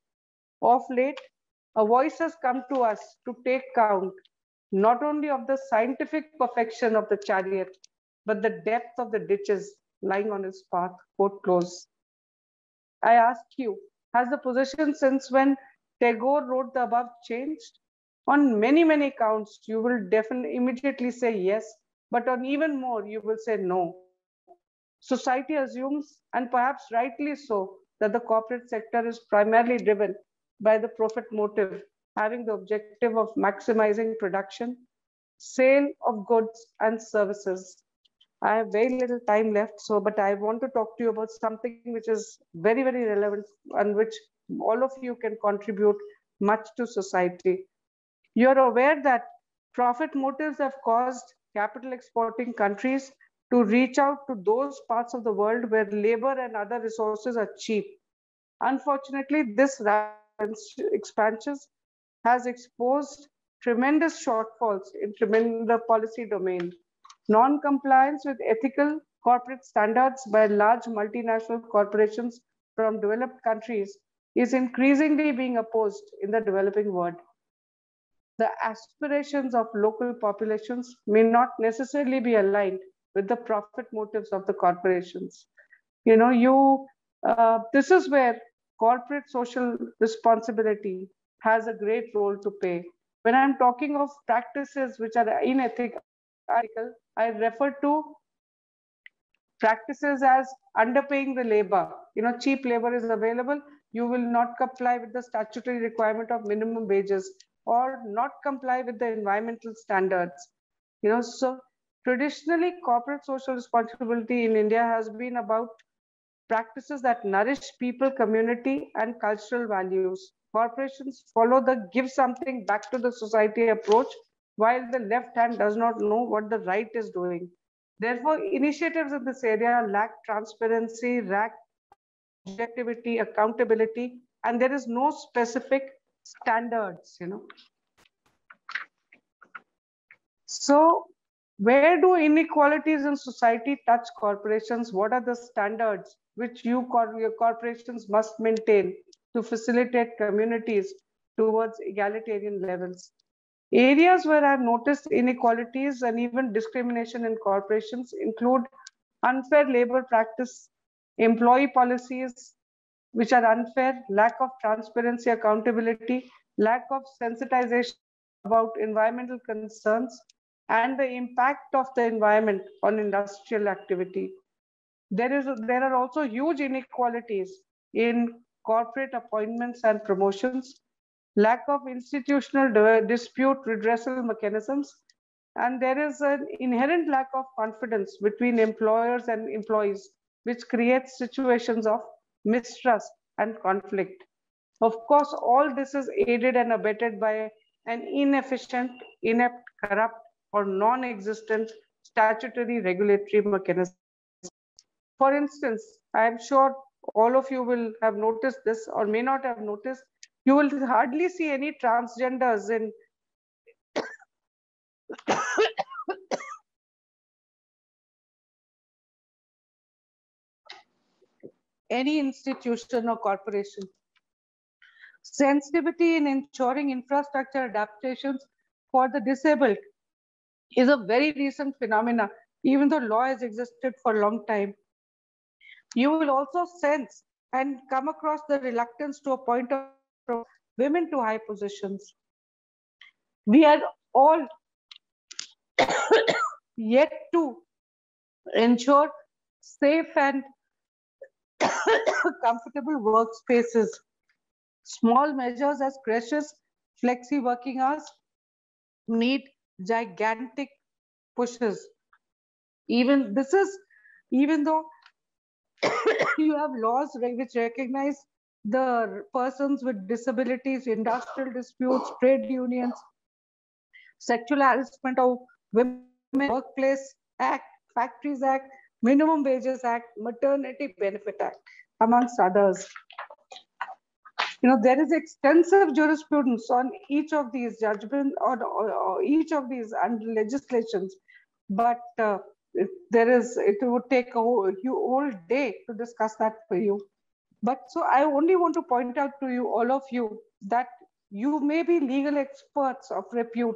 Of late, a voice has come to us to take count not only of the scientific perfection of the chariot, but the depth of the ditches lying on its path. Quote close. I ask you, has the position since when Tagore wrote the above changed? On many, many counts, you will definitely immediately say yes, but on even more, you will say no. Society assumes, and perhaps rightly so, that the corporate sector is primarily driven by the profit motive, having the objective of maximizing production, sale of goods and services. I have very little time left, so but I want to talk to you about something which is very, very relevant and which all of you can contribute much to society. You're aware that profit motives have caused capital exporting countries to reach out to those parts of the world where labor and other resources are cheap. Unfortunately, this expansion has exposed tremendous shortfalls in the policy domain. Non-compliance with ethical corporate standards by large multinational corporations from developed countries is increasingly being opposed in the developing world. The aspirations of local populations may not necessarily be aligned with the profit motives of the corporations. You know, you uh, this is where corporate social responsibility has a great role to play. When I'm talking of practices which are unethical, I refer to practices as underpaying the labor. You know, cheap labor is available. You will not comply with the statutory requirement of minimum wages or not comply with the environmental standards. You know, so traditionally corporate social responsibility in India has been about practices that nourish people, community, and cultural values. Corporations follow the give something back to the society approach, while the left hand does not know what the right is doing. Therefore, initiatives in this area lack transparency, lack objectivity, accountability, and there is no specific standards, you know. So where do inequalities in society touch corporations? What are the standards which you your corporations must maintain to facilitate communities towards egalitarian levels? Areas where I've noticed inequalities and even discrimination in corporations include unfair labor practice, employee policies which are unfair, lack of transparency, accountability, lack of sensitization about environmental concerns, and the impact of the environment on industrial activity. There, is, there are also huge inequalities in corporate appointments and promotions, lack of institutional dispute redressal mechanisms, and there is an inherent lack of confidence between employers and employees, which creates situations of mistrust and conflict. Of course, all this is aided and abetted by an inefficient, inept, corrupt, or non-existent statutory regulatory mechanism. For instance, I am sure all of you will have noticed this or may not have noticed you will hardly see any transgenders in any institution or corporation. Sensitivity in ensuring infrastructure adaptations for the disabled is a very recent phenomena, even though law has existed for a long time. You will also sense and come across the reluctance to a point a from women to high positions. We are all yet to ensure safe and comfortable workspaces. Small measures as precious flexi working hours need gigantic pushes. Even this is, even though you have laws which recognize the persons with disabilities, industrial disputes, trade unions, sexual harassment of women, workplace act, factories act, minimum wages act, maternity benefit act, amongst others. You know, there is extensive jurisprudence on each of these judgments or, or, or, each of these legislations, but uh, there is, it would take a whole, whole day to discuss that for you. But so I only want to point out to you, all of you, that you may be legal experts of repute.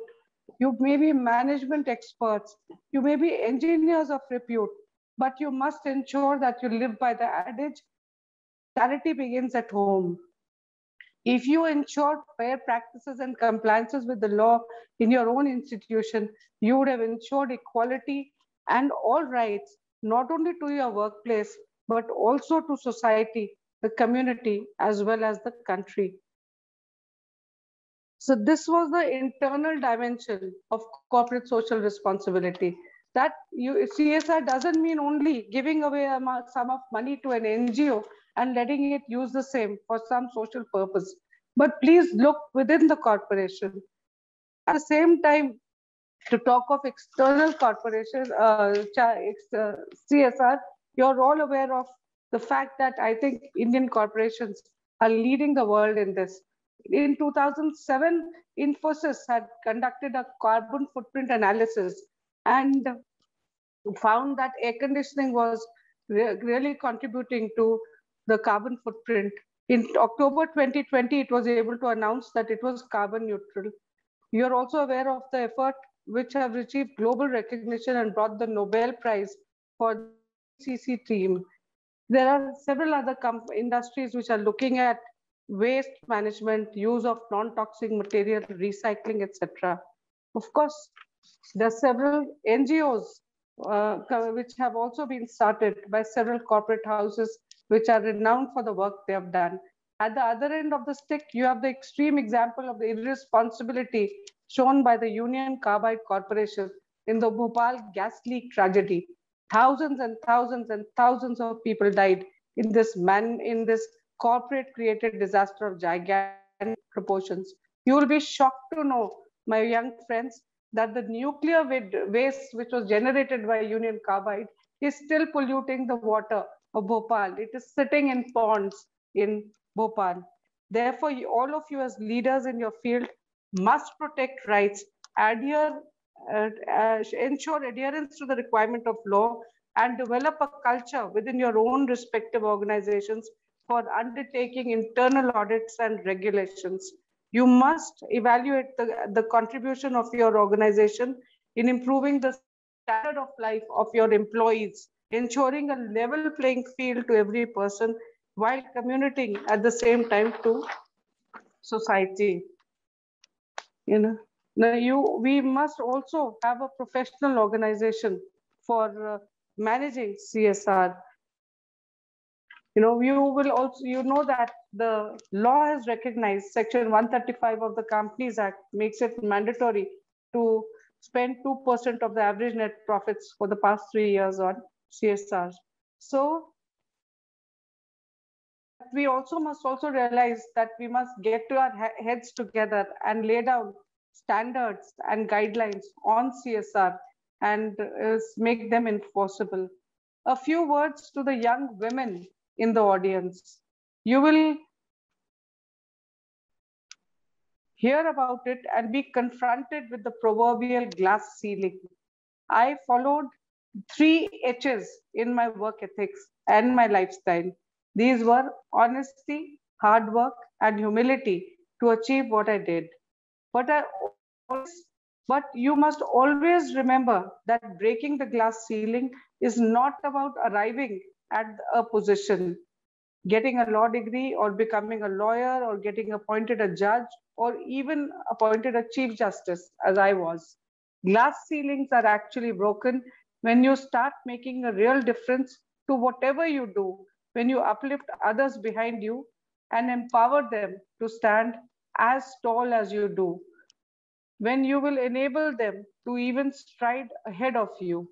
You may be management experts. You may be engineers of repute. But you must ensure that you live by the adage, charity begins at home. If you ensure fair practices and compliances with the law in your own institution, you would have ensured equality and all rights, not only to your workplace, but also to society the community as well as the country. So this was the internal dimension of corporate social responsibility. That you, CSR doesn't mean only giving away a sum of money to an NGO and letting it use the same for some social purpose. But please look within the corporation. At the same time, to talk of external corporations, uh, CSR, you're all aware of the fact that I think Indian corporations are leading the world in this. In 2007, Infosys had conducted a carbon footprint analysis and found that air conditioning was re really contributing to the carbon footprint. In October 2020, it was able to announce that it was carbon neutral. You're also aware of the effort which have received global recognition and brought the Nobel Prize for the CC team. There are several other industries which are looking at waste management, use of non-toxic material, recycling, etc. Of course, there are several NGOs uh, which have also been started by several corporate houses which are renowned for the work they have done. At the other end of the stick, you have the extreme example of the irresponsibility shown by the Union Carbide Corporation in the Bhopal gas leak tragedy. Thousands and thousands and thousands of people died in this man in this corporate created disaster of gigantic proportions. You will be shocked to know, my young friends, that the nuclear waste which was generated by Union Carbide is still polluting the water of Bhopal. It is sitting in ponds in Bhopal. Therefore, all of you as leaders in your field must protect rights, adhere, Uh, uh, ensure adherence to the requirement of law, and develop a culture within your own respective organizations for undertaking internal audits and regulations. You must evaluate the, the contribution of your organization in improving the standard of life of your employees, ensuring a level playing field to every person while communicating at the same time to society. You know, now you we must also have a professional organization for uh, managing CSR you know you will also you know that the law has recognized section 135 of the companies act makes it mandatory to spend 2% of the average net profits for the past three years on csr so we also must also realize that we must get to our heads together and lay down standards and guidelines on csr and make them enforceable a few words to the young women in the audience. You will hear about it and be confronted with the proverbial glass ceiling. I followed three H's in my work ethics and my lifestyle. These were honesty, hard work, and humility to achieve what I did. But I always, but you must always remember that breaking the glass ceiling is not about arriving at a position, getting a law degree or becoming a lawyer or getting appointed a judge or even appointed a chief justice as I was. Glass ceilings are actually broken when you start making a real difference to whatever you do, when you uplift others behind you and empower them to stand as tall as you do, when you will enable them to even stride ahead of you.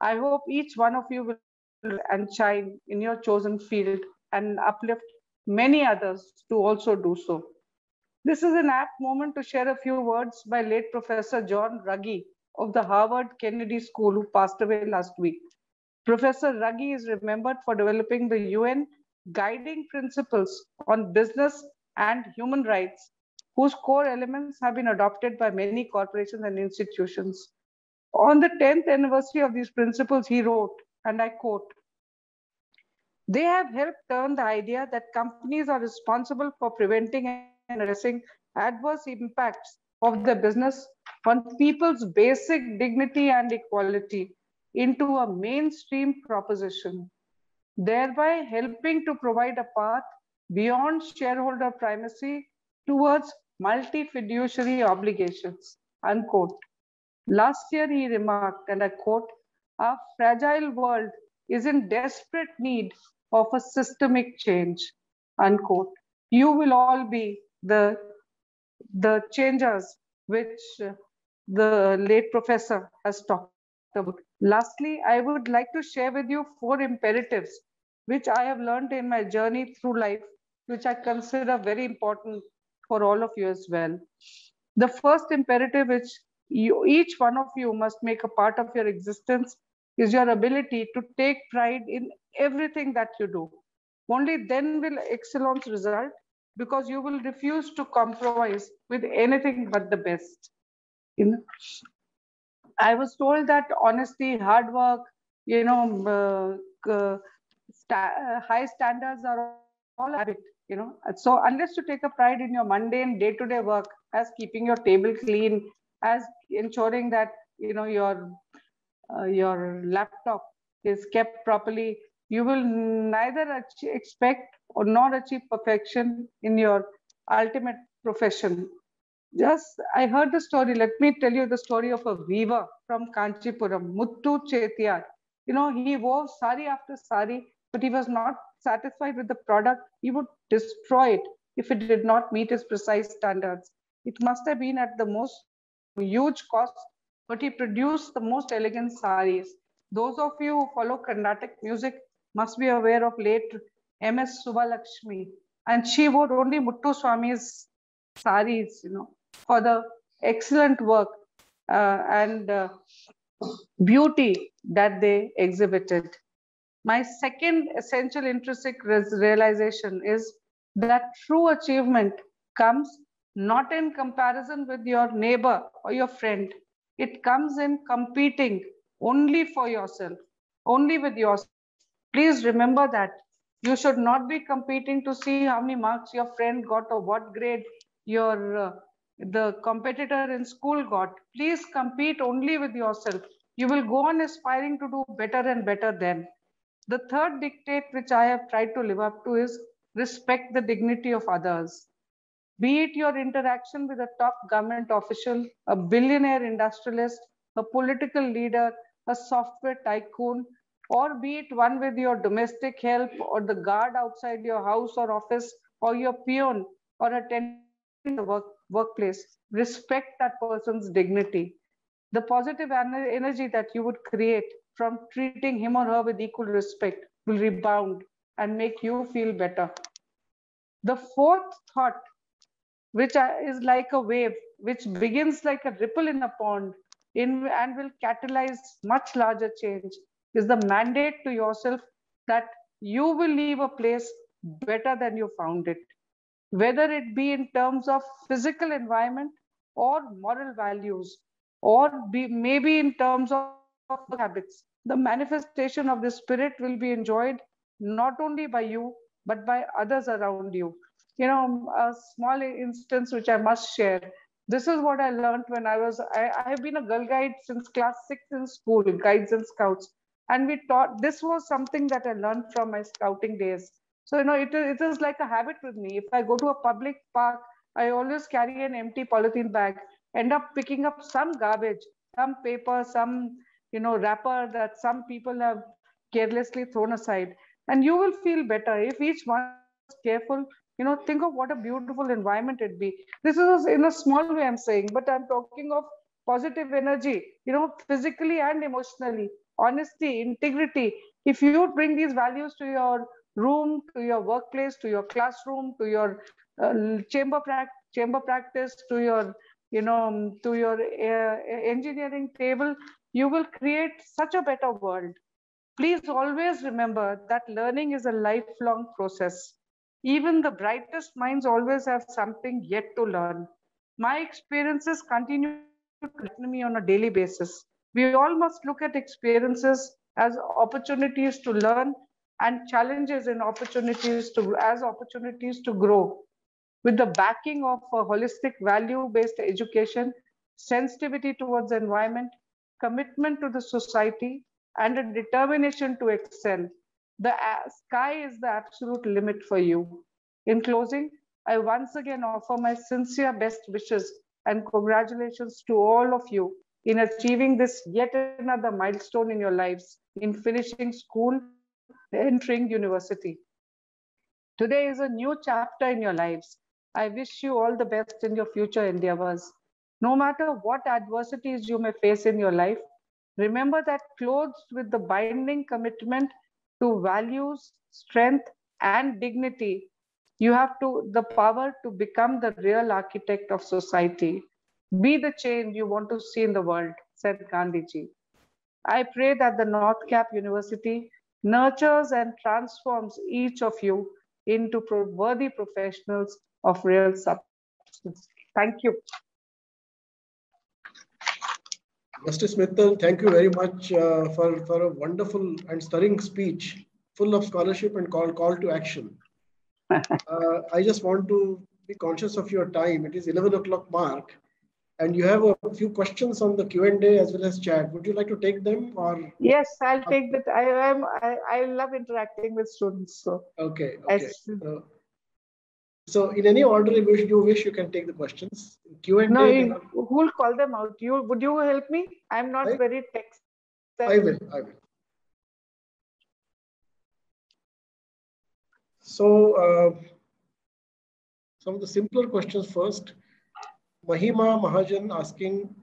I hope each one of you will and shine in your chosen field and uplift many others to also do so. This is an apt moment to share a few words by late Professor John Ruggie of the Harvard Kennedy School, who passed away last week. Professor Ruggie is remembered for developing the UN guiding principles on business and human rights, whose core elements have been adopted by many corporations and institutions. On the 10th anniversary of these principles, he wrote, and I quote, they have helped turn the idea that companies are responsible for preventing and addressing adverse impacts of the business on people's basic dignity and equality into a mainstream proposition, thereby helping to provide a path beyond shareholder primacy towards multi-fiduciary obligations, unquote. Last year he remarked, and I quote, our fragile world is in desperate need of a systemic change, unquote. You will all be the, the changers which the late professor has talked about. Lastly, I would like to share with you four imperatives which I have learned in my journey through life, which I consider very important for all of you as well. The first imperative which you, each one of you must make a part of your existence is your ability to take pride in everything that you do. Only then will excellence result because you will refuse to compromise with anything but the best. In, I was told that honesty, hard work, you know, uh, sta high standards are all habit, you know. So unless you take a pride in your mundane day-to-day work, as keeping your table clean, as ensuring that you know your uh, your laptop is kept properly, you will neither expect or not achieve perfection in your ultimate profession just, I heard the story. Let me tell you the story of a weaver from Kanchipuram, Muttu Chetiyar. You know, he wove sari after sari, but he was not satisfied with the product. He would destroy it if it did not meet his precise standards. It must have been at the most huge cost, but he produced the most elegant saris. Those of you who follow Carnatic music must be aware of late M.S. Subbulakshmi. And she wore only Muttu Swami's saris, you know for the excellent work uh, and uh, beauty that they exhibited. My second essential intrinsic realization is that true achievement comes not in comparison with your neighbor or your friend. It comes in competing only for yourself, only with yourself. Please remember that. You should not be competing to see how many marks your friend got or what grade your uh, the competitor in school got. Please compete only with yourself. You will go on aspiring to do better and better then. The third dictate which I have tried to live up to is respect the dignity of others. Be it your interaction with a top government official, a billionaire industrialist, a political leader, a software tycoon, or be it one with your domestic help or the guard outside your house or office or your peon or a tenant in the work workplace, respect that person's dignity. The positive energy that you would create from treating him or her with equal respect will rebound and make you feel better. The fourth thought, which is like a wave, which begins like a ripple in a pond in, and will catalyze much larger change, is the mandate to yourself that you will leave a place better than you found it whether it be in terms of physical environment or moral values, or be, maybe in terms of habits. The manifestation of the spirit will be enjoyed not only by you, but by others around you. You know, a small instance which I must share. This is what I learned when I was, I, I have been a girl guide since class six in school, guides and scouts. And we taught, this was something that I learned from my scouting days so, you know, it, it is like a habit with me. If I go to a public park, I always carry an empty polythene bag, end up picking up some garbage, some paper, some, you know, wrapper that some people have carelessly thrown aside. And you will feel better if each one is careful. You know, think of what a beautiful environment it'd be. This is in a small way I'm saying, but I'm talking of positive energy, you know, physically and emotionally, honesty, integrity. If you bring these values to your room to your workplace to your classroom to your uh, chamber practice chamber practice to your you know to your uh, engineering table you will create such a better world. Please always remember that learning is a lifelong process. Even the brightest minds always have something yet to learn. My experiences continue to threaten me on a daily basis. We all must look at experiences as opportunities to learn and challenges and opportunities to as opportunities to grow. With the backing of a holistic value based education sensitivity towards the environment commitment to the society and a determination to excel the uh, sky is the absolute limit for you in closing i once again offer my sincere best wishes and congratulations to all of you in achieving this yet another milestone in your lives in finishing school entering university. Today is a new chapter in your lives. I wish you all the best in your future endeavors. No matter what adversities you may face in your life, remember that clothed with the binding commitment to values, strength, and dignity, you have to the power to become the real architect of society. Be the change you want to see in the world, said Gandhiji. I pray that the NorthCap University nurtures and transforms each of you into worthy professionals of real substance. Thank you. Justice Mittal, thank you very much uh, for, for a wonderful and stirring speech, full of scholarship and call, call to action. uh, I just want to be conscious of your time. It is 11 o'clock mark and you have a few questions on the Q&A as well as chat. Would you like to take them or? Yes, I'll take that. I am, I, I love interacting with students. So Okay, okay. Uh, so in any order you wish, you wish, you can take the questions. Q&A. No, you, who'll call them out? You Would you help me? I'm not I, very tech. I will, I will. So uh, some of the simpler questions first. Mahima Mahajan asking,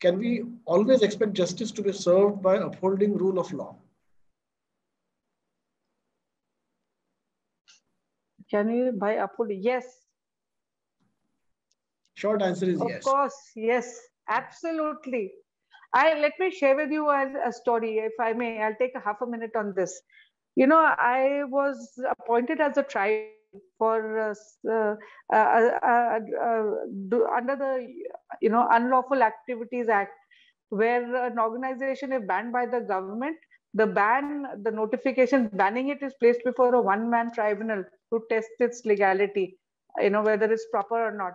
can we always expect justice to be served by upholding rule of law? Can you by upholding? Yes. Short answer is of yes. Of course, yes, absolutely. I let me share with you a, a story, if I may. I'll take a half a minute on this. You know, I was appointed as a tribe for uh, uh, uh, under the you know unlawful activities act where an organization is banned by the government the ban the notification banning it is placed before a one man tribunal to test its legality you know whether it's proper or not.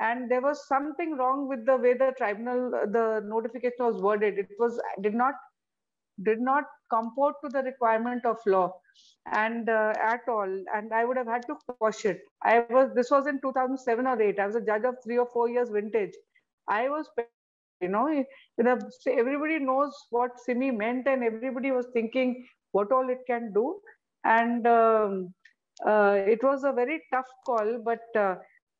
And there was something wrong with the way the tribunal the notification was worded. It was did not did not comport to the requirement of law and uh, at all. And i would have had to quash it. I was this was in 2007 or 8 i was a judge of 3 or 4 years vintage. I was you know everybody knows what SIMI meant and everybody was thinking what all it can do. And um, it was a very tough call but uh,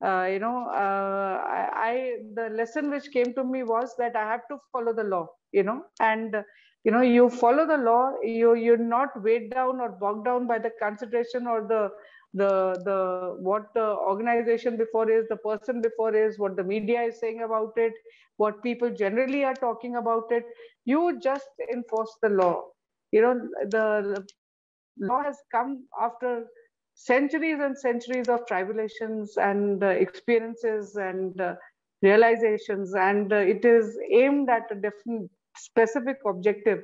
uh, you know uh, I, I the lesson which came to me was that i have to follow the law you know and you know you follow the law you you're not weighed down or bogged down by the consideration or the the the what the organization before is the person before is what the media is saying about it what people generally are talking about it. You just enforce the law. You know the law has come after centuries and centuries of tribulations and uh, experiences and uh, realizations and uh, it is aimed at a different specific objective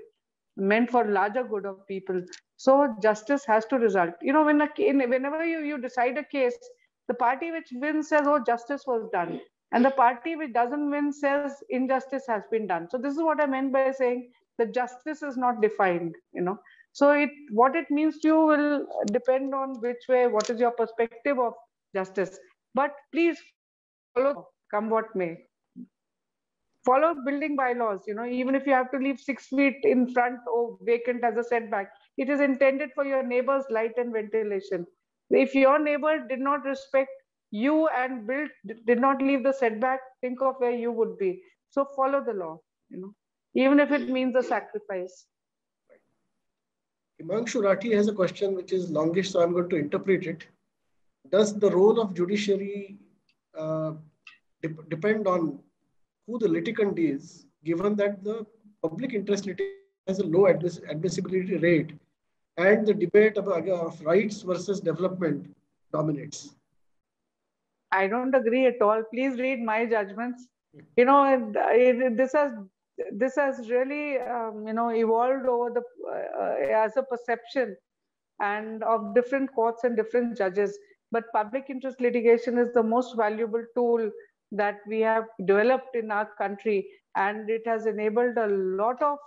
meant for larger good of people. So justice has to result. You know, when a, in, whenever you, you decide a case, the party which wins says, oh, justice was done. And the party which doesn't win says injustice has been done. So this is what I meant by saying that justice is not defined, you know. So it what it means to you will depend on which way, what is your perspective of justice. But please follow, come what may. Follow building bylaws you know even if you have to leave six feet in front or vacant as a setback it is intended for your neighbor's light and ventilation. If your neighbor did not respect you and built did not leave the setback think of where you would be. So follow the law you know even if it means a sacrifice Himanshu Rathi has a question which is longish, so I'm going to interpret it. Does the role of judiciary uh, de depend on who the litigant is, given that the public interest litigation has a low admiss admissibility rate and the debate of rights versus development dominates. I don't agree at all. Please read my judgments. You know, it, it, this has this has really um, you know evolved over the uh, as a perception and of different courts and different judges. But public interest litigation is the most valuable tool that we have developed in our country and it has enabled a lot of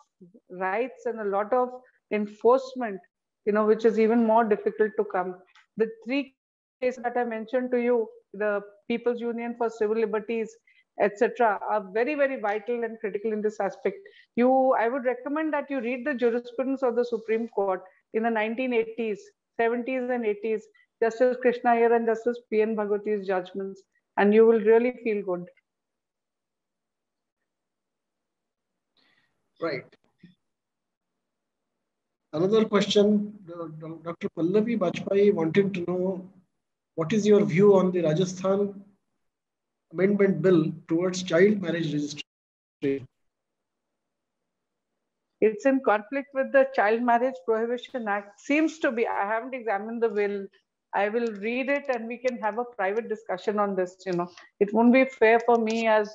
rights and a lot of enforcement you know which is even more difficult to come the three cases that i mentioned to you the people's union for civil liberties etc are very very vital and critical in this aspect you i would recommend that you read the jurisprudence of the supreme court in the 1980s 70s and 80s justice krishna iyer and justice pn bhagwati's judgments and you will really feel good. Right. Another question, Dr. Pallavi Bajpai wanting to know what is your view on the Rajasthan amendment bill towards child marriage registration? It's in conflict with the Child Marriage Prohibition Act. Seems to be. I haven't examined the bill I will read it and we can have a private discussion on this. You know, it won't be fair for me as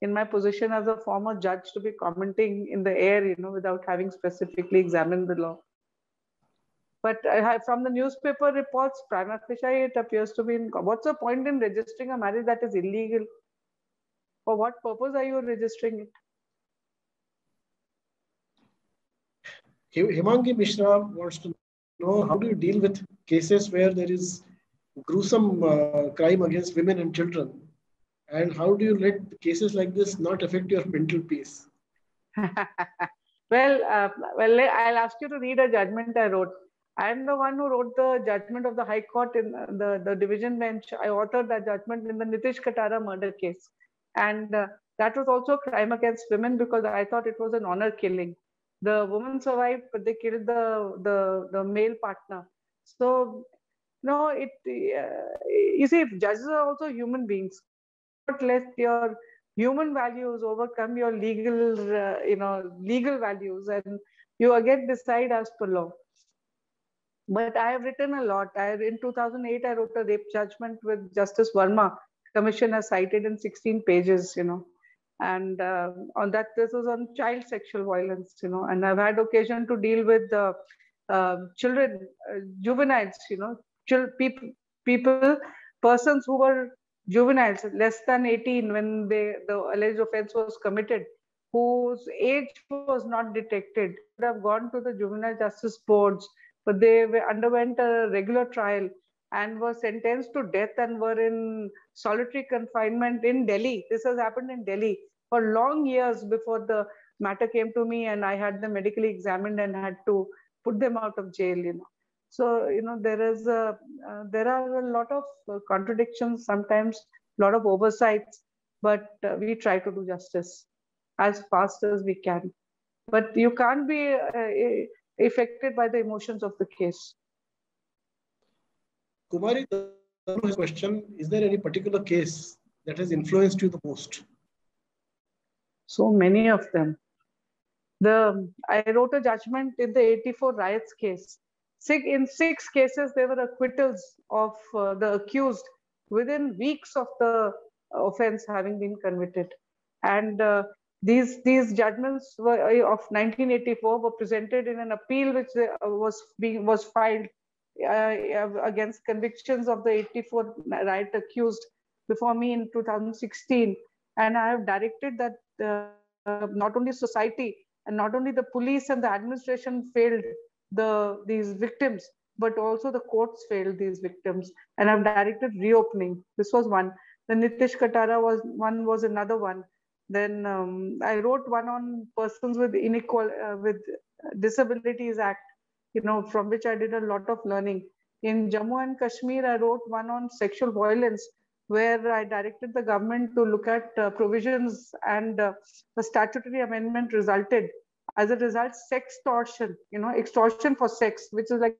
in my position as a former judge to be commenting in the air, you know, without having specifically examined the law. But from the newspaper reports, prima facie, it appears to be in, what's the point in registering a marriage that is illegal? For what purpose are you registering it? Himangi Mishra wants to know how do you deal with cases where there is gruesome uh, crime against women and children? And how do you let cases like this not affect your mental peace? well, uh, well, I'll ask you to read a judgment I wrote. I'm the one who wrote the judgment of the High Court in the, the division bench. I authored that judgment in the Nitish Katara murder case. And uh, that was also a crime against women because I thought it was an honor killing. The woman survived, but they killed the, the, the male partner. So, no, it, uh, you see, judges are also human beings. Not let your human values overcome your legal, uh, you know, legal values, and you again decide as per law. But I have written a lot. I, in 2008, I wrote a rape judgment with Justice Verma, has cited in 16 pages, you know. And uh, on that, this was on child sexual violence, you know. And I've had occasion to deal with uh, uh, children, juveniles, you know, people, people, persons who were juveniles, less than 18 when they, the alleged offense was committed, whose age was not detected, would have gone to the juvenile justice boards, but they underwent a regular trial and were sentenced to death and were in solitary confinement in Delhi. This has happened in Delhi for long years before the matter came to me and I had them medically examined and had to put them out of jail, you know. So, you know, there is a, uh, there are a lot of contradictions, sometimes a lot of oversights, but uh, we try to do justice as fast as we can. But you can't be uh, affected by the emotions of the case. Kumari, the question, is there any particular case that has influenced you the most? So many of them. The I wrote a judgment in the 84 riots case. Six, in six cases, there were acquittals of uh, the accused within weeks of the offense having been committed. And uh, these, these judgments were, uh, of 1984 were presented in an appeal which uh, was being was filed uh, against convictions of the 84 riot accused before me in 2016. And I have directed that uh, not only society and not only the police and the administration failed the these victims, but also the courts failed these victims. And I've directed reopening. This was one. The Nitish Katara was one was another one. Then um, I wrote one on persons with inequal uh, with Disabilities Act, you know, from which I did a lot of learning. In Jammu and Kashmir, I wrote one on sexual violence, where I directed the government to look at uh, provisions and uh, the statutory amendment resulted. As a result, sextortion, you know, extortion for sex, which is like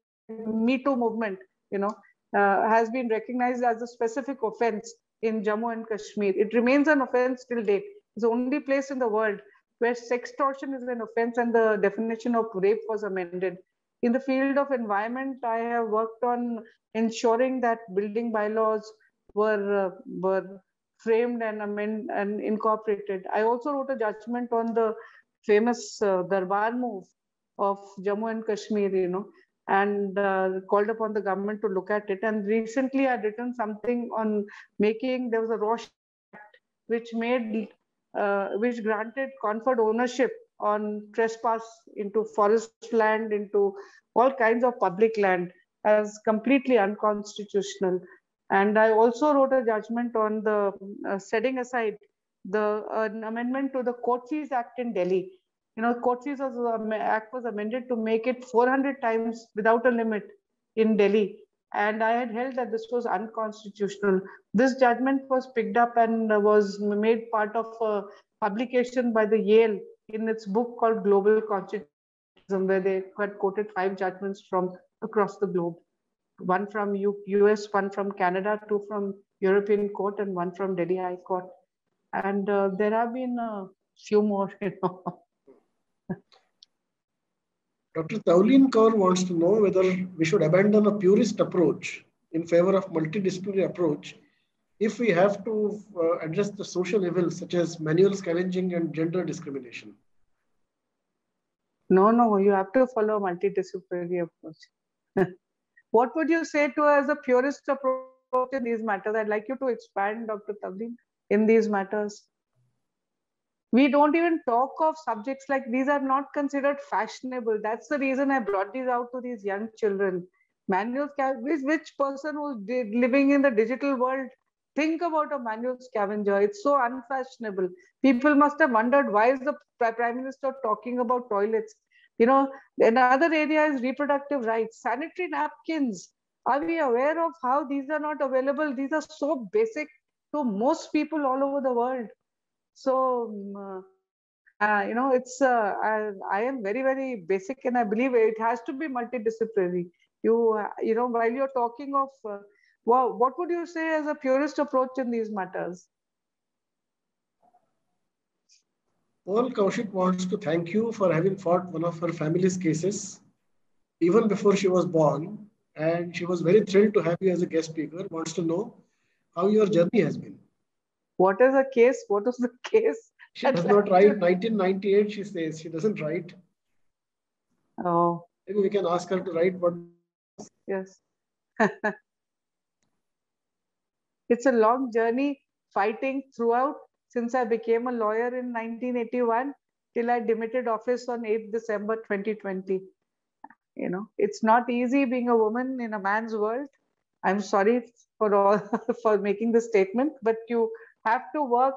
Me Too movement, you know, uh, has been recognized as a specific offense in Jammu and Kashmir. It remains an offense till date. It's the only place in the world where sextortion is an offense and the definition of rape was amended. In the field of environment, I have worked on ensuring that building bylaws were, uh, were framed and amended and incorporated. I also wrote a judgment on the famous uh, Darbar move of Jammu and Kashmir, you know, and uh, called upon the government to look at it. And recently I'd written something on making, there was a Roshni Act which made which granted conferred ownership on trespass into forest land, into all kinds of public land as completely unconstitutional. And I also wrote a judgment on the uh, setting aside the uh, amendment to the Court Fees Act in Delhi. You know, Court Fees was, Act was amended to make it 400 times without a limit in Delhi and I had held that this was unconstitutional. This judgment was picked up and was made part of a publication by the Yale in its book called Global Constitutionalism, where they had quoted five judgments from across the globe. One from U US, one from Canada, two from European Court, and one from Delhi High Court. And uh, there have been a few more, you know. Dr. Tavleen Kaur wants to know whether we should abandon a purist approach in favor of multidisciplinary approach if we have to uh, address the social evils such as manual scavenging and gender discrimination? No, no, you have to follow multidisciplinary approach. what would you say to as a purist approach in these matters? I'd like you to expand, Dr. Tavleen, in these matters. We don't even talk of subjects like these are not considered fashionable. That's the reason I brought these out to these young children. Manual which, which person who's living in the digital world think about a manual scavenger. It's so unfashionable. People must have wondered why is the prime minister talking about toilets? You know, another area is reproductive rights, sanitary napkins. Are we aware of how these are not available? These are so basic to most people all over the world. So, um, uh, you know, it's uh, I, I am very very basic, and I believe it has to be multidisciplinary. You uh, you know, while you're talking of uh, well, what would you say as a purist approach in these matters? Paul Kaushik wants to thank you for having fought one of her family's cases even before she was born. And she was very thrilled to have you as a guest speaker. Wants to know how your journey has been. What is the case? What is the case? She does not write 1998, she says. She doesn't write. Oh. Maybe we can ask her to write what. Yes. It's a long journey fighting throughout since I became a lawyer in 1981 till I demitted office on 8th December 2020. You know, it's not easy being a woman in a man's world. I'm sorry for all for making the statement, but you have to work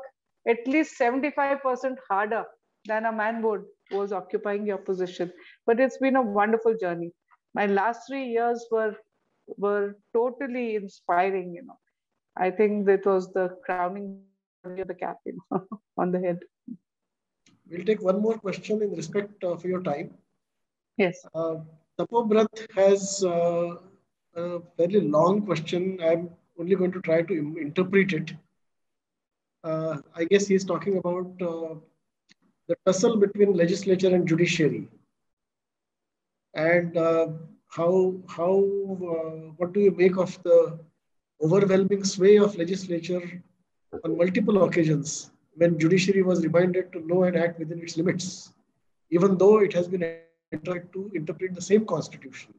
at least 75% harder than a man would who was occupying your position. But it's been a wonderful journey. My last three years were were totally inspiring, you know. I think that was the crowning of the cap you know, on the head. We'll take one more question in respect of your time. Yes. Uh, Tapobrat has uh, a very long question. I'm only going to try to interpret it. Uh, I guess he's talking about uh, the tussle between legislature and judiciary. And uh, how, how uh, what do you make of the overwhelming sway of legislature on multiple occasions when judiciary was reminded to know and act within its limits, even though it has been tried to interpret the same constitution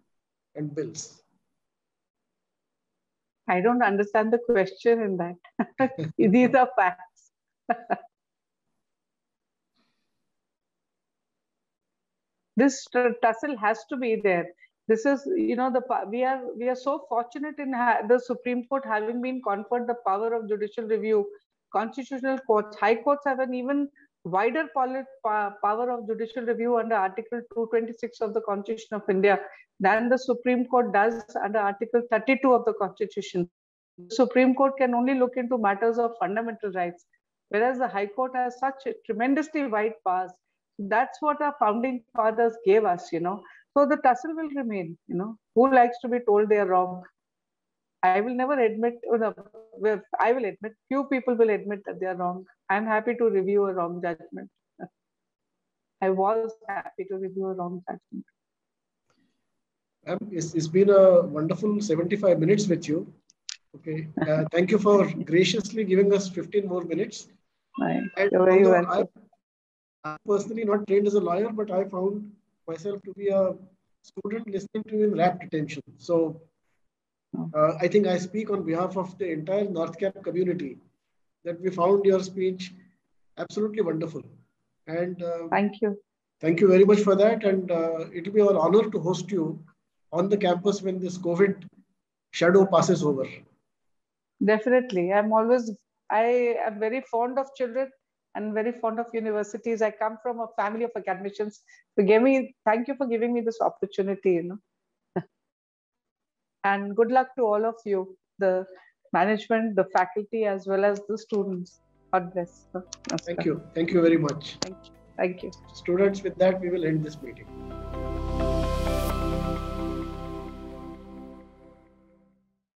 and bills. I don't understand the question in that. These are facts. this tussle has to be there this is you know the we are we are so fortunate in the supreme court having been conferred the power of judicial review constitutional courts high courts have an even wider power of judicial review under article 226 of the constitution of india than the supreme court does under article 32 of the constitution the supreme court can only look into matters of fundamental rights whereas the high court has such tremendously wide powers that's what our founding fathers gave us you know so the tussle will remain, you know. Who likes to be told they are wrong? I will never admit, No, I will admit, few people will admit that they are wrong. I'm happy to review a wrong judgment. I was happy to review a wrong judgment. Um, it's, it's been a wonderful 75 minutes with you. Okay. Uh, thank you for graciously giving us 15 more minutes. Right. You're very welcome. I, I'm personally not trained as a lawyer, but I found myself to be a student listening to you in rapt attention. So uh, I think I speak on behalf of the entire NorthCap community that we found your speech absolutely wonderful. And uh, thank you. Thank you very much for that. And uh, it will be our honor to host you on the campus when this COVID shadow passes over. Definitely. I'm always, I am very fond of children and very fond of universities. I come from a family of academicians. So give me, thank you for giving me this opportunity, you know. And good luck to all of you, the management, the faculty, as well as the students. God bless. Thank you. Thank you very much. Thank you. Thank you. Students, with that, we will end this meeting.